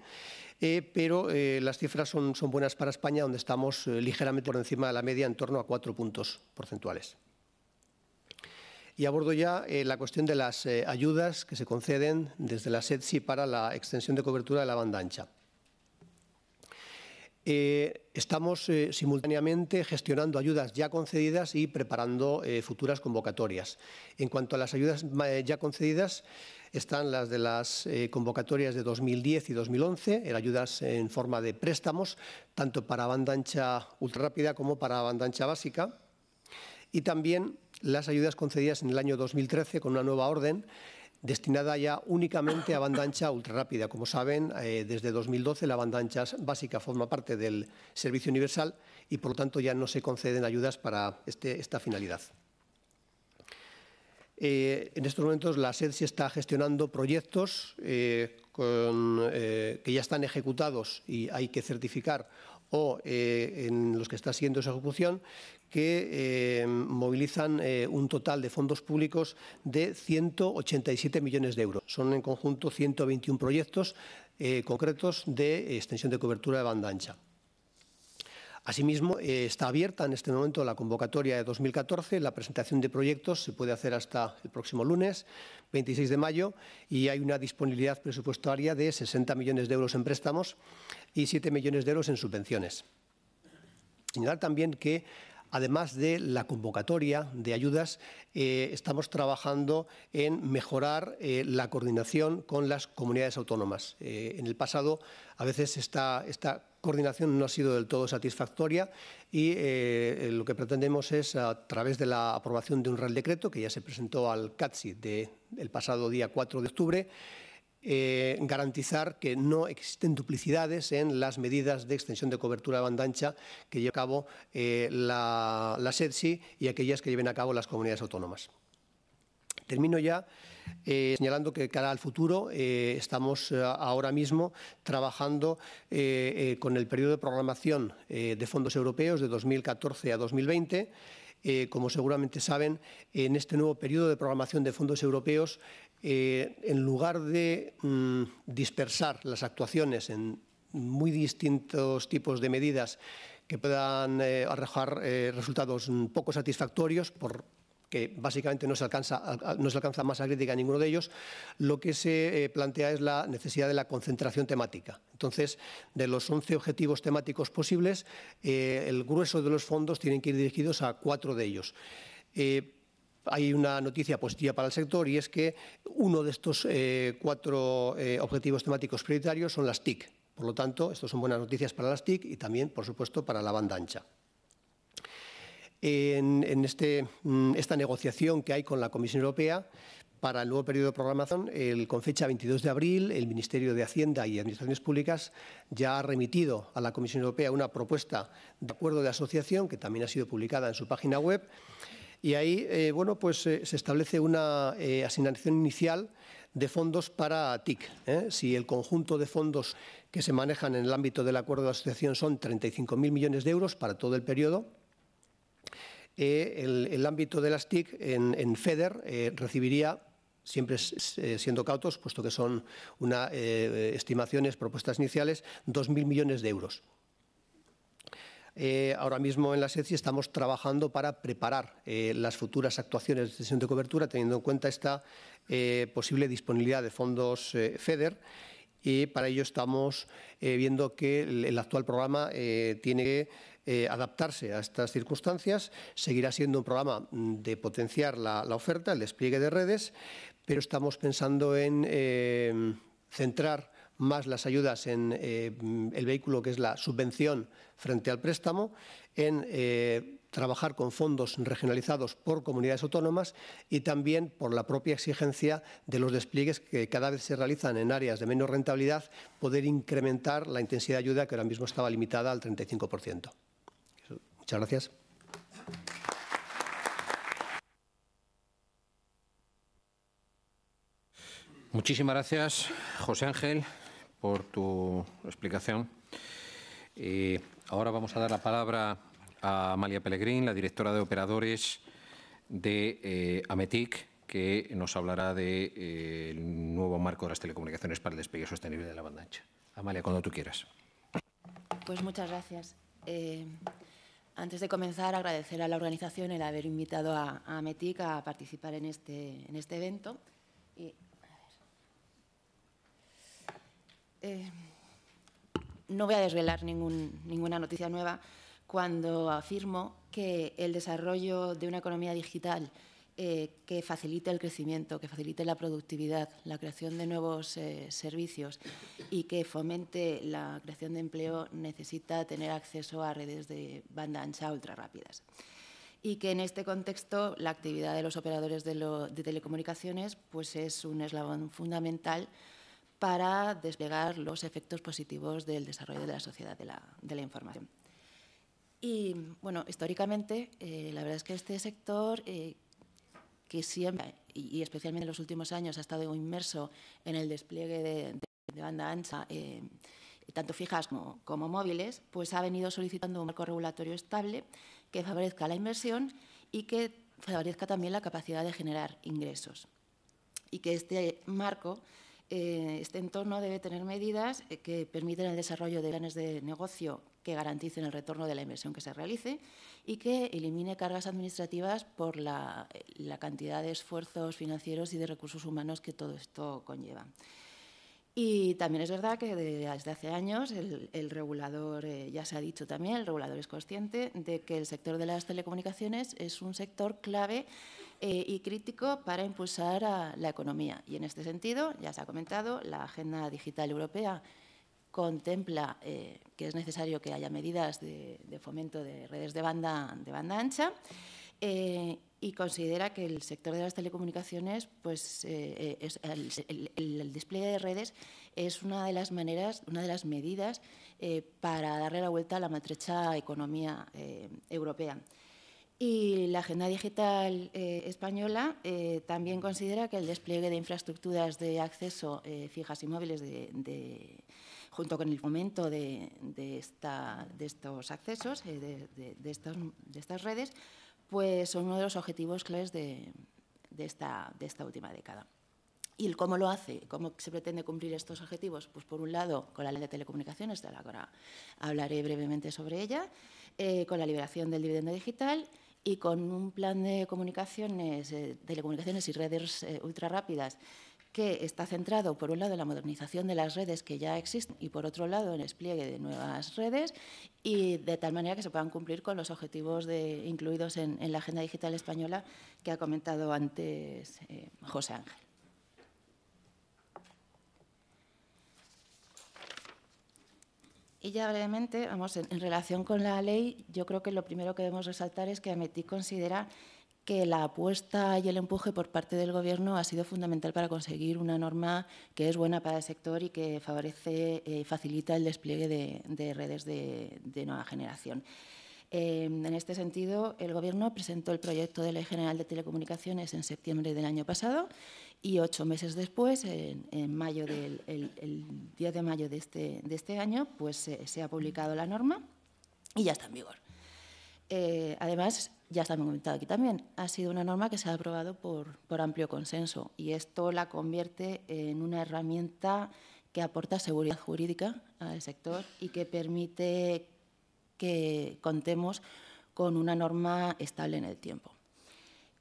Eh, pero eh, las cifras son, son, buenas para España, donde estamos ligeramente por encima de la media, en torno a cuatro puntos porcentuales. Y abordo ya la cuestión de las ayudas que se conceden desde la SEDSI para la extensión de cobertura de la banda ancha. Eh, estamos eh, simultáneamente gestionando ayudas ya concedidas y preparando eh, futuras convocatorias. En cuanto a las ayudas ya concedidas, están las de las convocatorias de 2010 y 2011, eran ayudas en forma de préstamos, tanto para banda ancha ultrarrápida como para banda ancha básica. Y también las ayudas concedidas en el año 2013 con una nueva orden destinada ya únicamente a banda ancha ultrarrápida. Como saben, eh, desde 2012 la banda ancha básica forma parte del servicio universal y, por lo tanto, ya no se conceden ayudas para este, esta finalidad. Eh, en estos momentos la SED está gestionando proyectos eh, que ya están ejecutados y hay que certificar o en los que está siguiendo esa ejecución, que eh, movilizan eh, un total de fondos públicos de 187 millones de euros. Son en conjunto 121 proyectos eh, concretos de extensión de cobertura de banda ancha. Asimismo, está abierta en este momento la convocatoria de 2014. La presentación de proyectos se puede hacer hasta el próximo lunes, 26 de mayo, y hay una disponibilidad presupuestaria de 60 millones de euros en préstamos y 7 millones de euros en subvenciones. Señalar también que Además de la convocatoria de ayudas, eh, estamos trabajando en mejorar eh, la coordinación con las comunidades autónomas. Eh, en el pasado, a veces esta, esta, coordinación no ha sido del todo satisfactoria y lo que pretendemos es, a través de la aprobación de un Real Decreto, que ya se presentó al CATSI del pasado día 4 de octubre, eh, garantizar que no existen duplicidades en las medidas de extensión de cobertura de banda ancha que lleva a cabo eh, la, la y aquellas que lleven a cabo las comunidades autónomas. Termino ya eh, señalando que cara al futuro estamos ahora mismo trabajando con el periodo de programación de fondos europeos de 2014 a 2020. como seguramente saben, en este nuevo periodo de programación de fondos europeos eh, en lugar de mm, dispersar las actuaciones en muy distintos tipos de medidas que puedan eh, arrojar eh, resultados poco satisfactorios porque básicamente no se, alcanza, no se crítica en ninguno de ellos, lo que se plantea es la necesidad de la concentración temática. Entonces, de los 11 objetivos temáticos posibles, el grueso de los fondos tienen que ir dirigidos a cuatro de ellos hay una noticia positiva para el sector y es que uno de estos eh, cuatro eh, objetivos temáticos prioritarios son las TIC. Por lo tanto, estos son buenas noticias para las TIC y también, por supuesto, para la banda ancha. En, este, mm, esta negociación que hay con la Comisión Europea para el nuevo periodo de programación, el, con fecha 22 de abril, el Ministerio de Hacienda y Administraciones Públicas ya ha remitido a la Comisión Europea una propuesta de acuerdo de asociación que también ha sido publicada en su página web y ahí, eh, bueno, pues eh, se establece una eh, asignación inicial de fondos para TIC. Si el conjunto de fondos que se manejan en el ámbito del acuerdo de asociación son 35.000 millones de euros para todo el periodo, el, ámbito de las TIC en, FEDER recibiría siempre siendo cautos, puesto que son una, estimaciones, propuestas iniciales, 2.000 millones de euros. Eh, ahora mismo en la SECI estamos trabajando para preparar eh, las futuras actuaciones de sesión de cobertura, teniendo en cuenta esta eh, posible disponibilidad de fondos FEDER. Y para ello estamos viendo que el, actual programa tiene que adaptarse a estas circunstancias. Seguirá siendo un programa mm, de potenciar la oferta, el despliegue de redes, pero estamos pensando en centrar más las ayudas en eh, el vehículo que es la subvención frente al préstamo, en eh, trabajar con fondos regionalizados por comunidades autónomas y también por la propia exigencia de los despliegues que cada vez se realizan en áreas de menos rentabilidad, poder incrementar la intensidad de ayuda que ahora mismo estaba limitada al 35%. Muchas gracias. Muchísimas gracias, José Ángel por tu explicación. ahora vamos a dar la palabra a Amalia Pellegrín, la directora de operadores de eh, Ametic, que nos hablará del de, eh, nuevo marco de las telecomunicaciones para el despegue sostenible de la banda ancha. Amalia, cuando tú quieras. Pues muchas gracias. Eh, antes de comenzar, agradecer a la organización el haber invitado a, a Ametic a participar en este, en este evento. Y Eh, no voy a desvelar ninguna noticia nueva cuando afirmo que el desarrollo de una economía digital eh, que facilite el crecimiento, que facilite la productividad, la creación de nuevos eh, servicios y que fomente la creación de empleo necesita tener acceso a redes de banda ancha ultra rápidas. Y que en este contexto la actividad de los operadores de, de telecomunicaciones pues es un eslabón fundamental para desplegar los efectos positivos del desarrollo de la sociedad de la, información. Y, bueno, históricamente, eh, la verdad es que este sector, eh, que siempre, y, especialmente en los últimos años, ha estado inmerso en el despliegue de, banda ancha, eh, tanto fijas como, como, móviles, pues ha venido solicitando un marco regulatorio estable que favorezca la inversión y que favorezca también la capacidad de generar ingresos. Y que este marco eh, este entorno debe tener medidas eh, que permiten el desarrollo de planes de negocio que garanticen el retorno de la inversión que se realice y que elimine cargas administrativas por la, cantidad de esfuerzos financieros y de recursos humanos que todo esto conlleva. Y también es verdad que desde hace años el, regulador, eh, ya se ha dicho también, el regulador es consciente de que el sector de las telecomunicaciones es un sector clave eh, y crítico para impulsar la economía. Y en este sentido, ya se ha comentado, la Agenda Digital Europea contempla eh, que es necesario que haya medidas de, fomento de redes de banda, de banda ancha eh, y considera que el sector de las telecomunicaciones, pues, es el, despliegue de redes es una de las maneras, una de las medidas para darle la vuelta a la matrecha economía europea. Y la Agenda Digital eh, Española eh, también considera que el despliegue de infraestructuras de acceso eh, fijas y móviles, junto con el fomento de, estos accesos, de, estas redes, pues son uno de los objetivos claves de, esta, última década. ¿Y cómo lo hace? ¿Cómo se pretende cumplir estos objetivos? Pues por un lado, con la ley de telecomunicaciones, de ahora hablaré brevemente sobre ella, con la liberación del dividendo digital y con un plan de comunicaciones, eh, telecomunicaciones y redes eh, ultra rápidas que está centrado, por un lado, en la modernización de las redes que ya existen y, por otro lado, en el despliegue de nuevas redes y de tal manera que se puedan cumplir con los objetivos de, incluidos en, la Agenda Digital Española que ha comentado antes eh, José Ángel. Y ya brevemente, vamos, en, relación con la ley, yo creo que lo primero que debemos resaltar es que AMETI considera que la apuesta y el empuje por parte del Gobierno ha sido fundamental para conseguir una norma que es buena para el sector y que favorece y eh, facilita el despliegue de, redes de, nueva generación. Eh, en este sentido, el Gobierno presentó el proyecto de Ley General de Telecomunicaciones en septiembre del año pasado y ocho meses después, en, mayo del el, 10 de mayo de este, este año, pues se ha publicado la norma y ya está en vigor. Eh, además, ya está comentado aquí también, ha sido una norma que se ha aprobado por amplio consenso y esto la convierte en una herramienta que aporta seguridad jurídica al sector y que permite que contemos con una norma estable en el tiempo.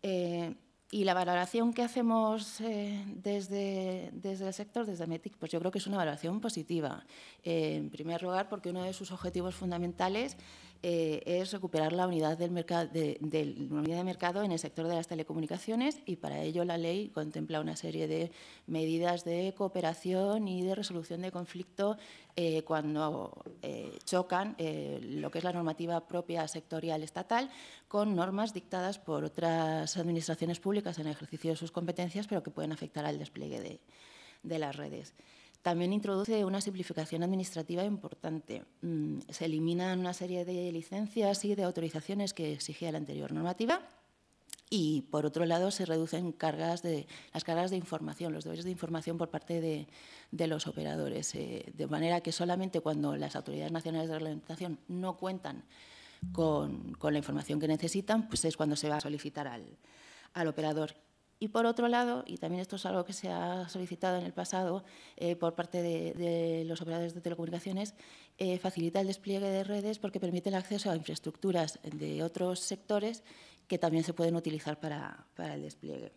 Eh, y la valoración que hacemos eh, desde, desde, el sector, desde METIC, pues yo creo que es una valoración positiva. Eh, en primer lugar, porque uno de sus objetivos fundamentales eh, es recuperar la unidad, del de, unidad de mercado en el sector de las telecomunicaciones y para ello la ley contempla una serie de medidas de cooperación y de resolución de conflicto eh, cuando eh, chocan lo que es la normativa propia sectorial estatal con normas dictadas por otras administraciones públicas en el ejercicio de sus competencias, pero que pueden afectar al despliegue de, de las redes. También introduce una simplificación administrativa importante. Mm, se eliminan una serie de licencias y de autorizaciones que exigía la anterior normativa y, por otro lado, se reducen cargas de, las cargas de información, los deberes de información por parte de, los operadores, eh, de manera que solamente cuando las autoridades nacionales de reglamentación no cuentan con, la información que necesitan, pues es cuando se va a solicitar al, al operador y por otro lado, y también esto es algo que se ha solicitado en el pasado eh, por parte de, los operadores de telecomunicaciones, eh, facilita el despliegue de redes porque permite el acceso a infraestructuras de otros sectores que también se pueden utilizar para, el despliegue.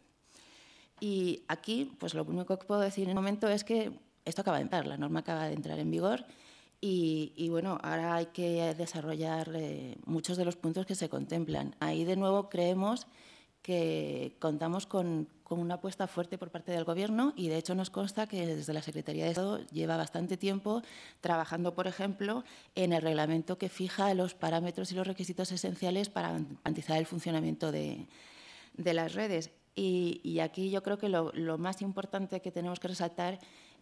Y aquí, pues lo único que puedo decir en el momento es que esto acaba de entrar, la norma acaba de entrar en vigor y, bueno, ahora hay que desarrollar eh, muchos de los puntos que se contemplan. Ahí de nuevo creemos que contamos con, una apuesta fuerte por parte del Gobierno y, de hecho, nos consta que desde la Secretaría de Estado lleva bastante tiempo trabajando, por ejemplo, en el reglamento que fija los parámetros y los requisitos esenciales para garantizar el funcionamiento de, las redes. Y, aquí yo creo que lo más importante que tenemos que resaltar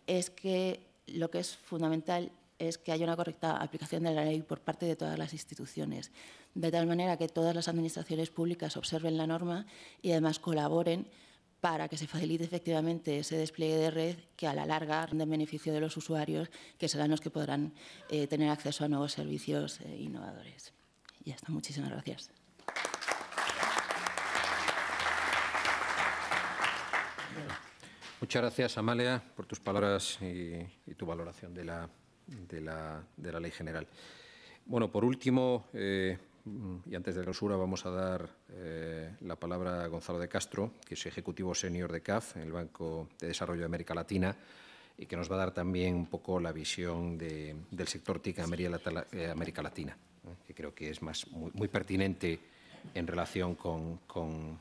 es que lo que es fundamental es que haya una correcta aplicación de la ley por parte de todas las instituciones, de tal manera que todas las administraciones públicas observen la norma y además colaboren para que se facilite efectivamente ese despliegue de red que a la larga rinde beneficio de los usuarios, que serán los que podrán eh, tener acceso a nuevos servicios eh, innovadores. Y ya está. Muchísimas gracias. Muchas gracias, Amalia, por tus palabras y tu valoración de la de la, de la Ley General. Bueno, por último, eh, y antes de la clausura, vamos a dar eh, la palabra a Gonzalo de Castro, que es ejecutivo senior de CAF, el Banco de Desarrollo de América Latina, y que nos va a dar también un poco la visión del sector TIC en América Latina, que creo que es más, muy, pertinente en relación con, con,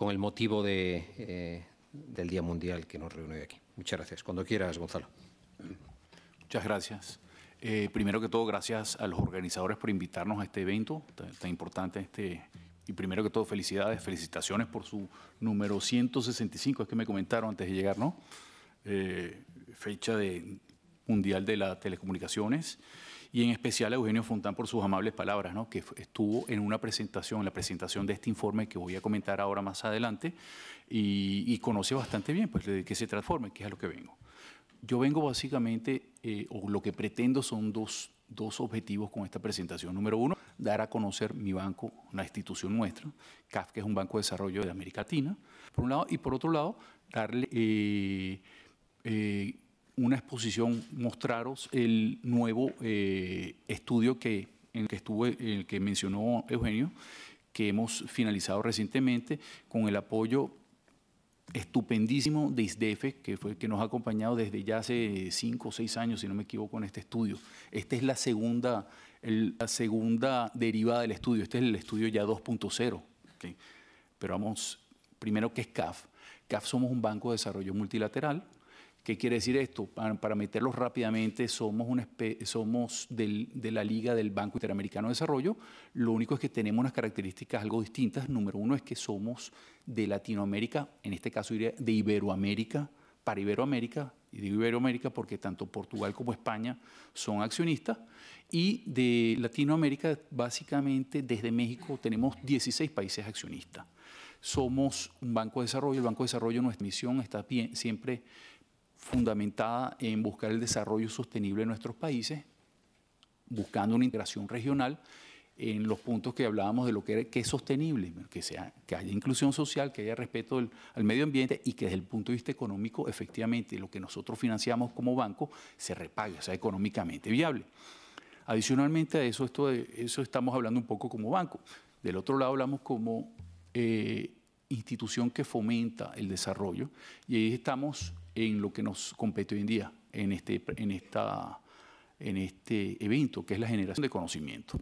el motivo de, eh, del Día Mundial que nos reúne aquí. Muchas gracias. Cuando quieras, Gonzalo. Muchas gracias. Eh, primero que todo, gracias a los organizadores por invitarnos a este evento tan, importante. Este, y primero que todo, felicidades, felicitaciones por su número 165, es que me comentaron antes de llegar, ¿no? Eh, fecha de Mundial de las Telecomunicaciones. Y en especial a Eugenio Fontán por sus amables palabras, ¿no? que estuvo en una presentación, en la presentación de este informe que voy a comentar ahora más adelante, y, y conoce bastante bien pues, de qué se transforma, qué es a lo que vengo. Yo vengo básicamente, eh, o lo que pretendo son dos, dos objetivos con esta presentación. Número uno, dar a conocer mi banco, una institución nuestra, CAF, que es un banco de desarrollo de América Latina, por un lado, y por otro lado, darle eh, eh, una exposición, mostraros el nuevo estudio que, en el que estuve, el que mencionó Eugenio, que hemos finalizado recientemente con el apoyo estupendísimo de ISDEFE, que fue que nos ha acompañado desde ya hace cinco o seis años, si no me equivoco, en este estudio. Esta es la segunda, la segunda derivada del estudio. Este es el estudio ya 2.0. Pero vamos, primero, ¿qué es CAF? CAF somos un banco de desarrollo multilateral ¿Qué quiere decir esto? Para, meterlos rápidamente, somos, de la Liga del Banco Interamericano de Desarrollo. Lo único es que tenemos unas características algo distintas. Número uno es que somos de Latinoamérica, en este caso diría de Iberoamérica, para Iberoamérica, y digo Iberoamérica porque tanto Portugal como España son accionistas, y de Latinoamérica, básicamente desde México, tenemos 16 países accionistas. Somos un banco de desarrollo, el Banco de Desarrollo, nuestra misión está siempre fundamentada en buscar el desarrollo sostenible de nuestros países, buscando una integración regional en los puntos que hablábamos de lo que, es sostenible, que, sea, que haya inclusión social, que haya respeto al medio ambiente y que desde el punto de vista económico, efectivamente, lo que nosotros financiamos como banco se repague, sea económicamente viable. Adicionalmente a eso, esto, eso estamos hablando un poco como banco. Del otro lado hablamos como eh, institución que fomenta el desarrollo y ahí estamos en lo que nos compete hoy en día, en este, en esta, en este evento, que es la generación de conocimiento.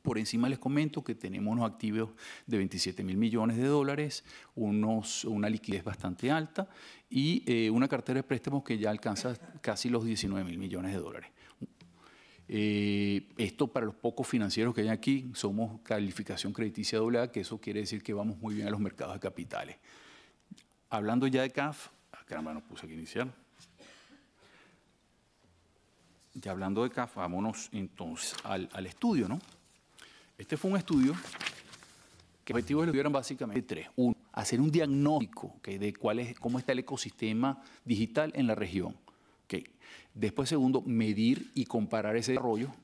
Por encima les comento que tenemos unos activos de 27 mil millones de dólares, unos, una liquidez bastante alta y eh, una cartera de préstamos que ya alcanza casi los 19 mil millones de dólares. Eh, esto para los pocos financieros que hay aquí, somos calificación crediticia AA, que eso quiere decir que vamos muy bien a los mercados de capitales. Hablando ya de CAF, caramba, no puse que iniciar. Ya hablando de CAF, vámonos entonces al, al estudio, ¿no? Este fue un estudio que objetivos eran básicamente tres. Uno, hacer un diagnóstico de cuál es, cómo está el ecosistema digital en la región. Después, segundo, medir y comparar ese desarrollo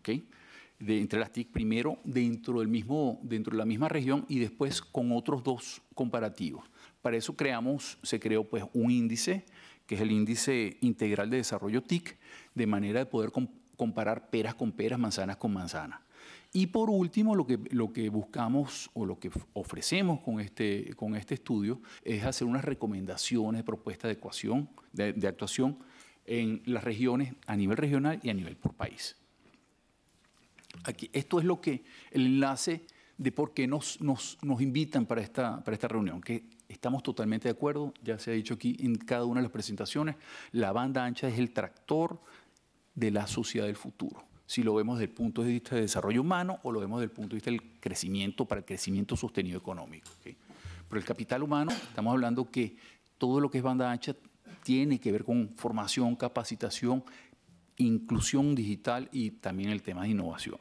de, entre las TIC, primero dentro, del mismo, dentro de la misma región y después con otros dos comparativos. Para eso creamos, se creó pues, un índice, que es el índice integral de desarrollo TIC, de manera de poder comparar peras con peras, manzanas con manzanas. Y por último, lo que, lo que buscamos o lo que ofrecemos con este, con este estudio es hacer unas recomendaciones, propuestas de, ecuación, de, actuación en las regiones a nivel regional y a nivel por país. Aquí, esto es lo que el enlace de por qué nos, nos, nos, invitan para esta, para esta reunión, que estamos totalmente de acuerdo, ya se ha dicho aquí en cada una de las presentaciones, la banda ancha es el tractor de la sociedad del futuro si lo vemos desde el punto de vista de desarrollo humano o lo vemos desde el punto de vista del crecimiento para el crecimiento sostenido económico. Pero el capital humano, estamos hablando que todo lo que es banda ancha tiene que ver con formación, capacitación, inclusión digital y también el tema de innovación.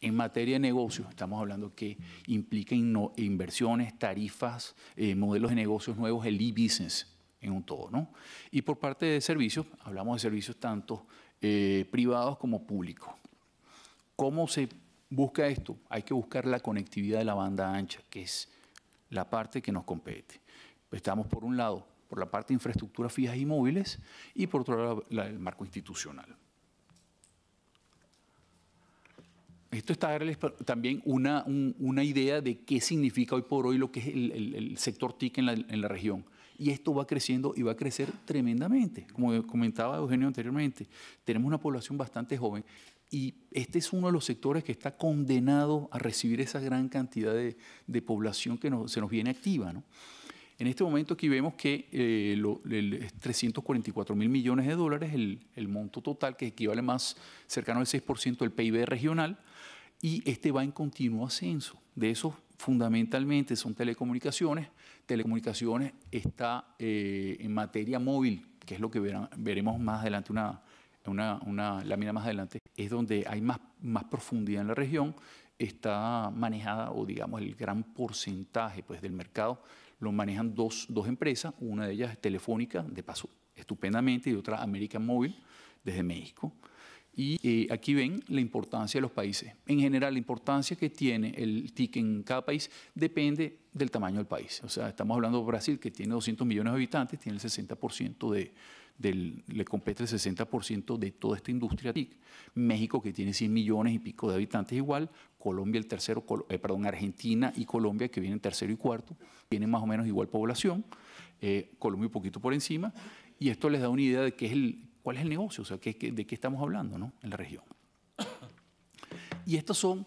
En materia de negocios, estamos hablando que implica inversiones, tarifas, eh, modelos de negocios nuevos, el e-business en un todo. ¿no? Y por parte de servicios, hablamos de servicios tanto eh, privados como públicos. ¿Cómo se busca esto? Hay que buscar la conectividad de la banda ancha, que es la parte que nos compete. Estamos por un lado por la parte de infraestructuras fijas y móviles y por otro lado el marco institucional. Esto está darles también una, una, idea de qué significa hoy por hoy lo que es el, sector TIC en la, en la región y esto va creciendo y va a crecer tremendamente. Como comentaba Eugenio anteriormente, tenemos una población bastante joven y este es uno de los sectores que está condenado a recibir esa gran cantidad de, población que se nos viene activa. En este momento aquí vemos que eh, es 344 mil millones de dólares el, el, monto total, que equivale más cercano al 6% del PIB regional, y este va en continuo ascenso. De eso fundamentalmente son telecomunicaciones. Telecomunicaciones está eh, en materia móvil, que es lo que veremos más adelante, una, una, una, lámina más adelante, es donde hay más, más profundidad en la región, está manejada, o digamos, el gran porcentaje pues, del mercado lo manejan dos, dos empresas, una de ellas es Telefónica, de paso estupendamente, y otra American Móvil, desde México. Y eh, aquí ven la importancia de los países. En general, la importancia que tiene el TIC en cada país depende del tamaño del país. O sea, estamos hablando de Brasil, que tiene 200 millones de habitantes, tiene el 60% de, le compete el 60% de toda esta industria TIC. México, que tiene 100 millones y pico de habitantes igual. Colombia, el tercero, eh, perdón, Argentina y Colombia, que vienen tercero y cuarto, tienen más o menos igual población. Eh, Colombia un poquito por encima. Y esto les da una idea de qué es el, cuál es el negocio, o sea, ¿de qué estamos hablando ¿no? en la región? Y estos son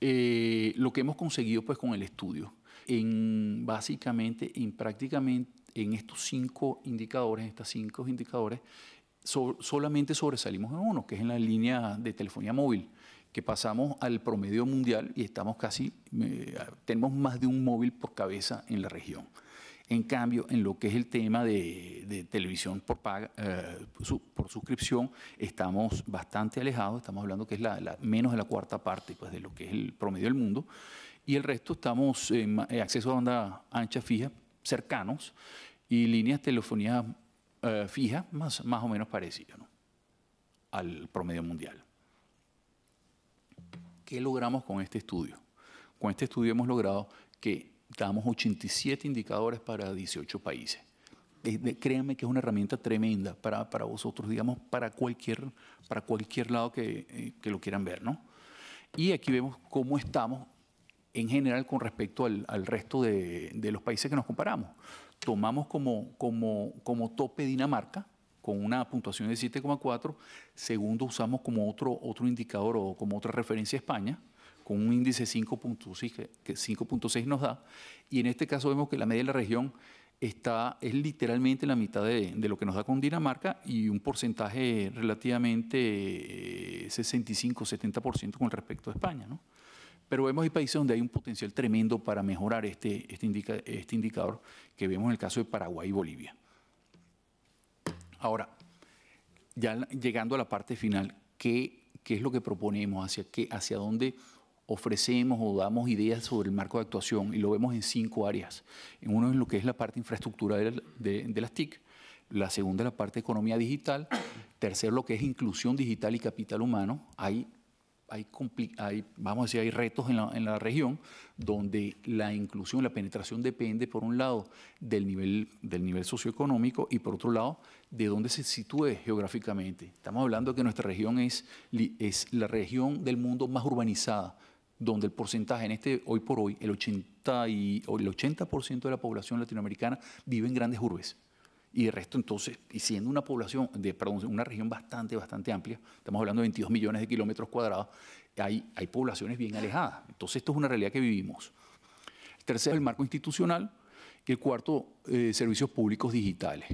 eh, lo que hemos conseguido pues, con el estudio. En, básicamente, en prácticamente, en estos cinco indicadores, estas cinco indicadores, solamente sobresalimos en uno, que es en la línea de telefonía móvil, que pasamos al promedio mundial y estamos casi, eh, tenemos más de un móvil por cabeza en la región. En cambio, en lo que es el tema de, televisión por, eh, por suscripción, estamos bastante alejados, estamos hablando que es la, menos de la cuarta parte pues, de lo que es el promedio del mundo, y el resto estamos en acceso a banda ancha fija, cercanos, y líneas de telefonía eh, fija más, más o menos parecidas al promedio mundial. ¿Qué logramos con este estudio? Con este estudio hemos logrado que damos 87 indicadores para 18 países. créanme que es una herramienta tremenda para, para vosotros, digamos, para cualquier, para cualquier lado que, que, lo quieran ver, ¿no? Y aquí vemos cómo estamos en general con respecto al, al resto de, de, los países que nos comparamos. Tomamos como, tope Dinamarca, con una puntuación de 7,4. Segundo, usamos como otro, otro indicador o como otra referencia España, con un índice 5.6 que 5.6 nos da. Y en este caso vemos que la media de la región está, es literalmente la mitad de, de, lo que nos da con Dinamarca y un porcentaje relativamente 65-70% eh, con respecto a España. ¿no? Pero vemos hay países donde hay un potencial tremendo para mejorar este, este, este indicador que vemos en el caso de Paraguay y Bolivia. Ahora, ya llegando a la parte final, ¿qué, qué es lo que proponemos? ¿Hacia, qué, ¿Hacia dónde ofrecemos o damos ideas sobre el marco de actuación? Y lo vemos en cinco áreas. En uno es lo que es la parte infraestructura de las TIC, la segunda es la parte de economía digital, tercero lo que es inclusión digital y capital humano. Hay hay, vamos a decir, hay retos en la, en la, región donde la inclusión, la penetración depende, por un lado, del nivel, del nivel socioeconómico y, por otro lado, de dónde se sitúe geográficamente. Estamos hablando que nuestra región es, es la región del mundo más urbanizada, donde el porcentaje en este, hoy por hoy, el 80%, y, el 80 de la población latinoamericana vive en grandes urbes y el resto entonces, y siendo una población, de, perdón, una región bastante, bastante amplia, estamos hablando de 22 millones de kilómetros cuadrados, hay, hay poblaciones bien alejadas. Entonces esto es una realidad que vivimos. El tercero, el marco institucional, y el cuarto, eh, servicios públicos digitales.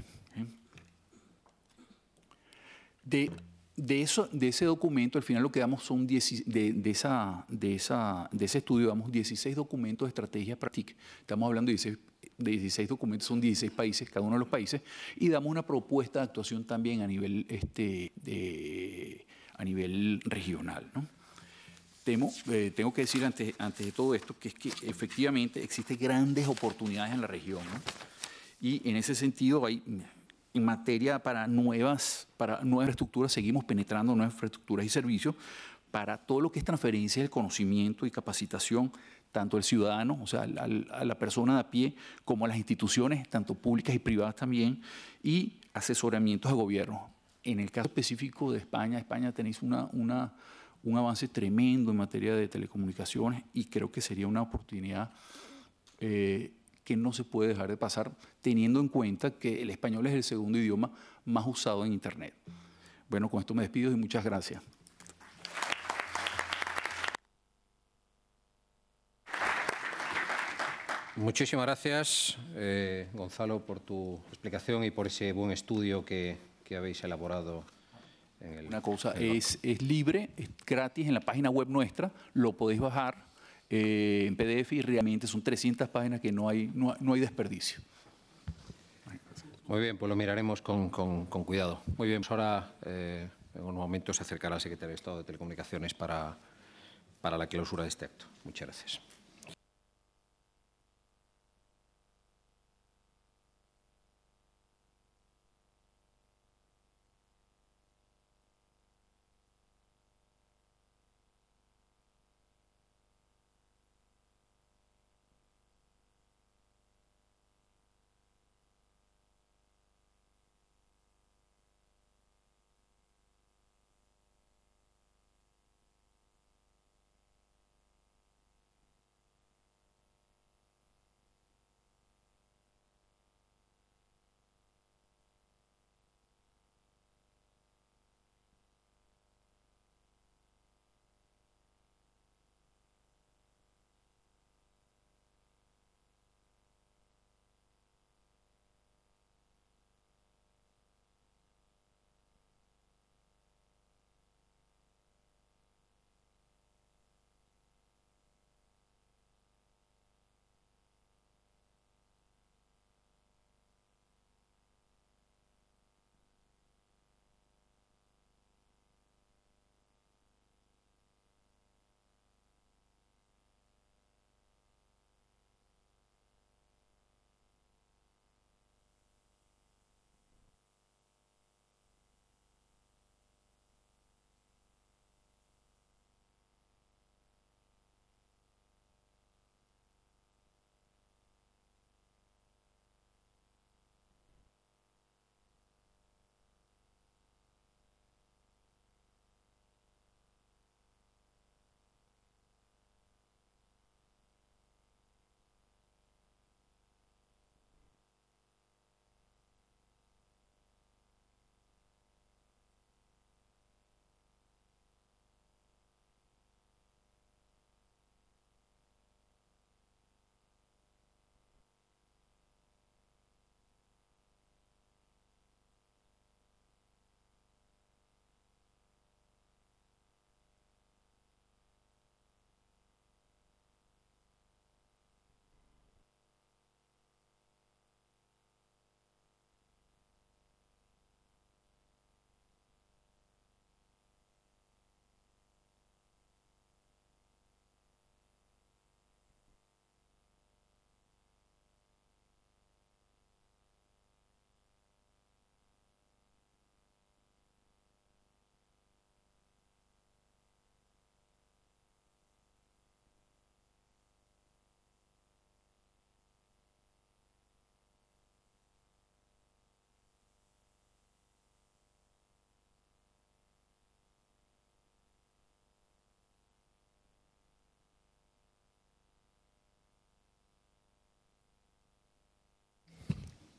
De, de, eso, de ese documento, al final lo que damos son, de, de, esa, de, esa, de ese estudio, damos 16 documentos de estrategia práctica. Estamos hablando de 16 de 16 documentos, son 16 países, cada uno de los países, y damos una propuesta de actuación también a nivel, este, de, a nivel regional. ¿no? Temo, eh, tengo que decir antes, antes de todo esto que es que efectivamente existen grandes oportunidades en la región. ¿no? Y en ese sentido hay en materia para nuevas, para nuevas infraestructuras, seguimos penetrando nuevas infraestructuras y servicios para todo lo que es transferencia del conocimiento y capacitación tanto el ciudadano, o sea, a la persona de a pie, como a las instituciones, tanto públicas y privadas también, y asesoramientos de gobierno. En el caso específico de España, España tenéis una, un avance tremendo en materia de telecomunicaciones y creo que sería una oportunidad eh, que no se puede dejar de pasar, teniendo en cuenta que el español es el segundo idioma más usado en Internet. Bueno, con esto me despido y muchas gracias. Muchísimas gracias, eh, Gonzalo, por tu explicación y por ese buen estudio que, que habéis elaborado. En el, Una cosa, es, es, libre, es gratis en la página web nuestra, lo podéis bajar eh, en PDF y realmente son 300 páginas que no hay, no, no hay desperdicio. Muy bien, pues lo miraremos con, con, con cuidado. Muy bien, pues ahora eh, en unos momentos se acercará el secretario de Estado de Telecomunicaciones para, para la clausura de este acto. Muchas gracias.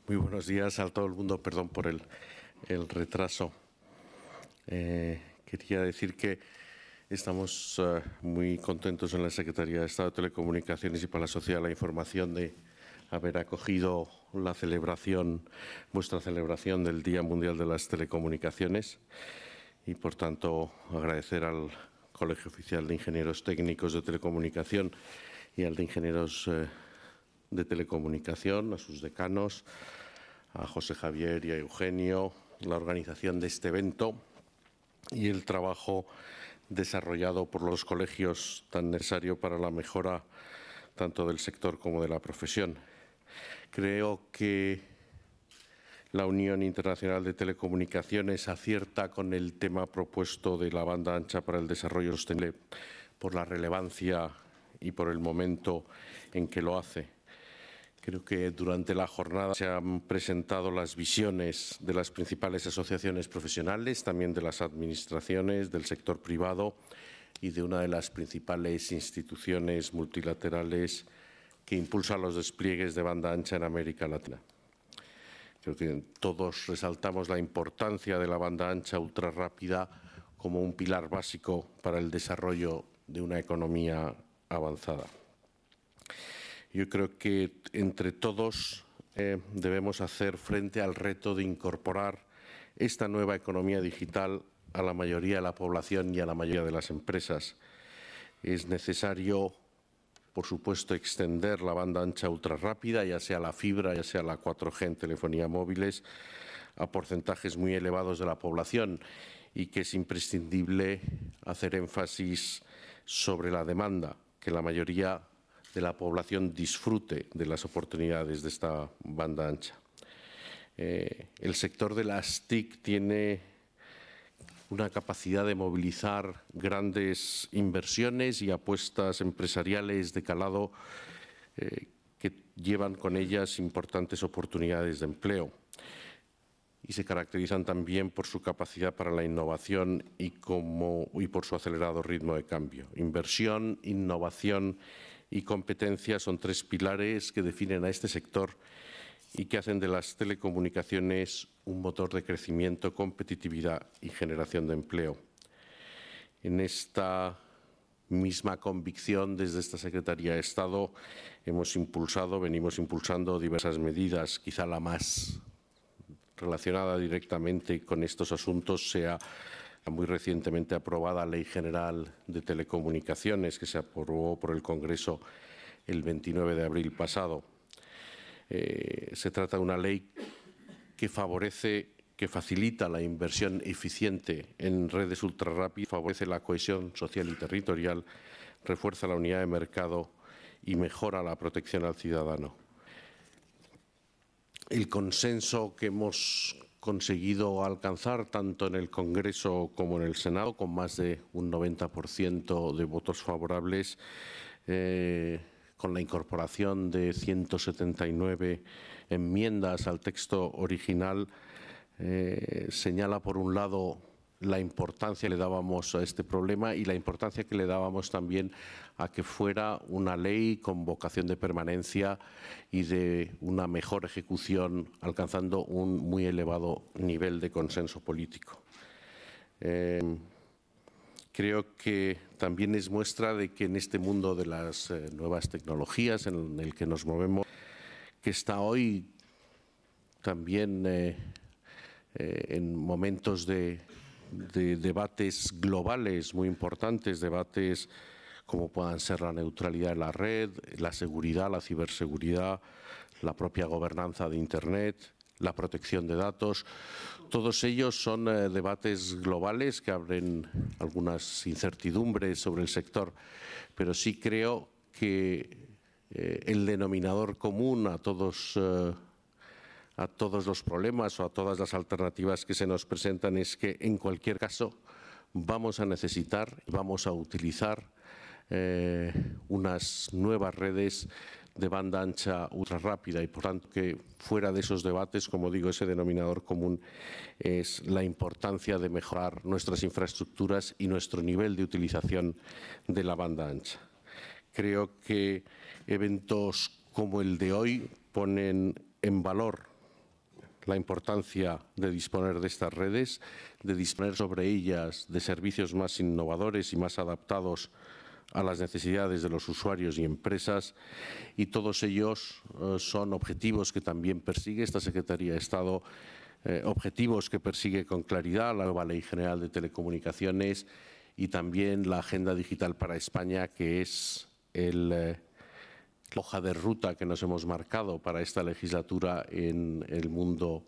Muy buenos días a todo el mundo. Perdón por el, retraso. Eh, quería decir que estamos eh, muy contentos en la Secretaría de Estado de Telecomunicaciones y para la Sociedad la Información de haber acogido la celebración, vuestra celebración del Día Mundial de las Telecomunicaciones y, por tanto, agradecer al Colegio Oficial de Ingenieros Técnicos de Telecomunicación y al de Ingenieros eh, de Telecomunicación, a sus decanos, a José Javier y a Eugenio, la organización de este evento y el trabajo desarrollado por los colegios tan necesario para la mejora tanto del sector como de la profesión. Creo que la Unión Internacional de Telecomunicaciones acierta con el tema propuesto de la banda ancha para el desarrollo sostenible por la relevancia y por el momento en que lo hace. Creo que durante la jornada se han presentado las visiones de las principales asociaciones profesionales, también de las administraciones, del sector privado y de una de las principales instituciones multilaterales que impulsan los despliegues de banda ancha en América Latina. Creo que todos resaltamos la importancia de la banda ancha ultra rápida como un pilar básico para el desarrollo de una economía avanzada. Yo creo que entre todos eh, debemos hacer frente al reto de incorporar esta nueva economía digital a la mayoría de la población y a la mayoría de las empresas. Es necesario, por supuesto, extender la banda ancha ultra rápida, ya sea la fibra, ya sea la 4G en telefonía móviles, a porcentajes muy elevados de la población y que es imprescindible hacer énfasis sobre la demanda, que la mayoría de la población disfrute de las oportunidades de esta banda ancha. Eh, el sector de las TIC tiene una capacidad de movilizar grandes inversiones y apuestas empresariales de calado eh, que llevan con ellas importantes oportunidades de empleo y se caracterizan también por su capacidad para la innovación y, por su acelerado ritmo de cambio. Inversión, innovación y competencia son tres pilares que definen a este sector y que hacen de las telecomunicaciones un motor de crecimiento, competitividad y generación de empleo. En esta misma convicción, desde esta Secretaría de Estado, hemos impulsado, venimos impulsando diversas medidas. Quizá la más relacionada directamente con estos asuntos sea muy recientemente aprobada Ley General de Telecomunicaciones, que se aprobó por el Congreso el 29 de abril pasado. Eh, se trata de una ley que favorece, que facilita la inversión eficiente en redes ultrarrápidas, favorece la cohesión social y territorial, refuerza la unidad de mercado y mejora la protección al ciudadano. El consenso que hemos conseguido alcanzar tanto en el Congreso como en el Senado, con más de un 90% de votos favorables, eh, con la incorporación de 179 enmiendas al texto original, eh, señala por un lado la importancia que le dábamos a este problema y la importancia que le dábamos también a que fuera una ley con vocación de permanencia y de una mejor ejecución, alcanzando un muy elevado nivel de consenso político. Eh, creo que también es muestra de que en este mundo de las eh, nuevas tecnologías en el que nos movemos, que está hoy también eh, en momentos de de debates globales muy importantes, debates como puedan ser la neutralidad de la red, la seguridad, la ciberseguridad, la propia gobernanza de Internet, la protección de datos. Todos ellos son eh, debates globales que abren algunas incertidumbres sobre el sector, pero sí creo que eh, el denominador común a todos eh, a todos los problemas o a todas las alternativas que se nos presentan es que en cualquier caso vamos a necesitar, vamos a utilizar eh, unas nuevas redes de banda ancha ultra rápida y por tanto que fuera de esos debates, como digo, ese denominador común es la importancia de mejorar nuestras infraestructuras y nuestro nivel de utilización de la banda ancha. Creo que eventos como el de hoy ponen en valor la importancia de disponer de estas redes, de disponer sobre ellas de servicios más innovadores y más adaptados a las necesidades de los usuarios y empresas. Y todos ellos eh, son objetivos que también persigue esta Secretaría de Estado, eh, objetivos que persigue con claridad la nueva Ley General de Telecomunicaciones y también la Agenda Digital para España, que es el, eh, hoja de ruta que nos hemos marcado para esta legislatura en el mundo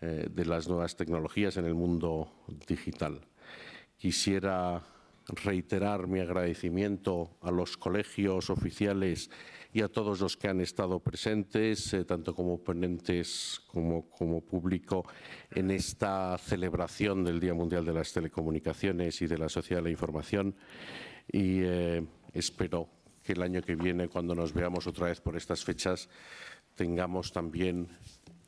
de las nuevas tecnologías, en el mundo digital. Quisiera reiterar mi agradecimiento a los colegios oficiales y a todos los que han estado presentes, eh, tanto como ponentes como, como público, en esta celebración del Día Mundial de las Telecomunicaciones y de la Sociedad de la Información. Y eh, espero que el año que viene, cuando nos veamos otra vez por estas fechas, tengamos también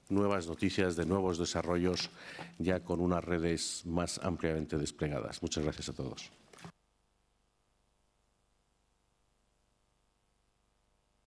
nuevas noticias de nuevos desarrollos ya con unas redes más ampliamente desplegadas. Muchas gracias a todos.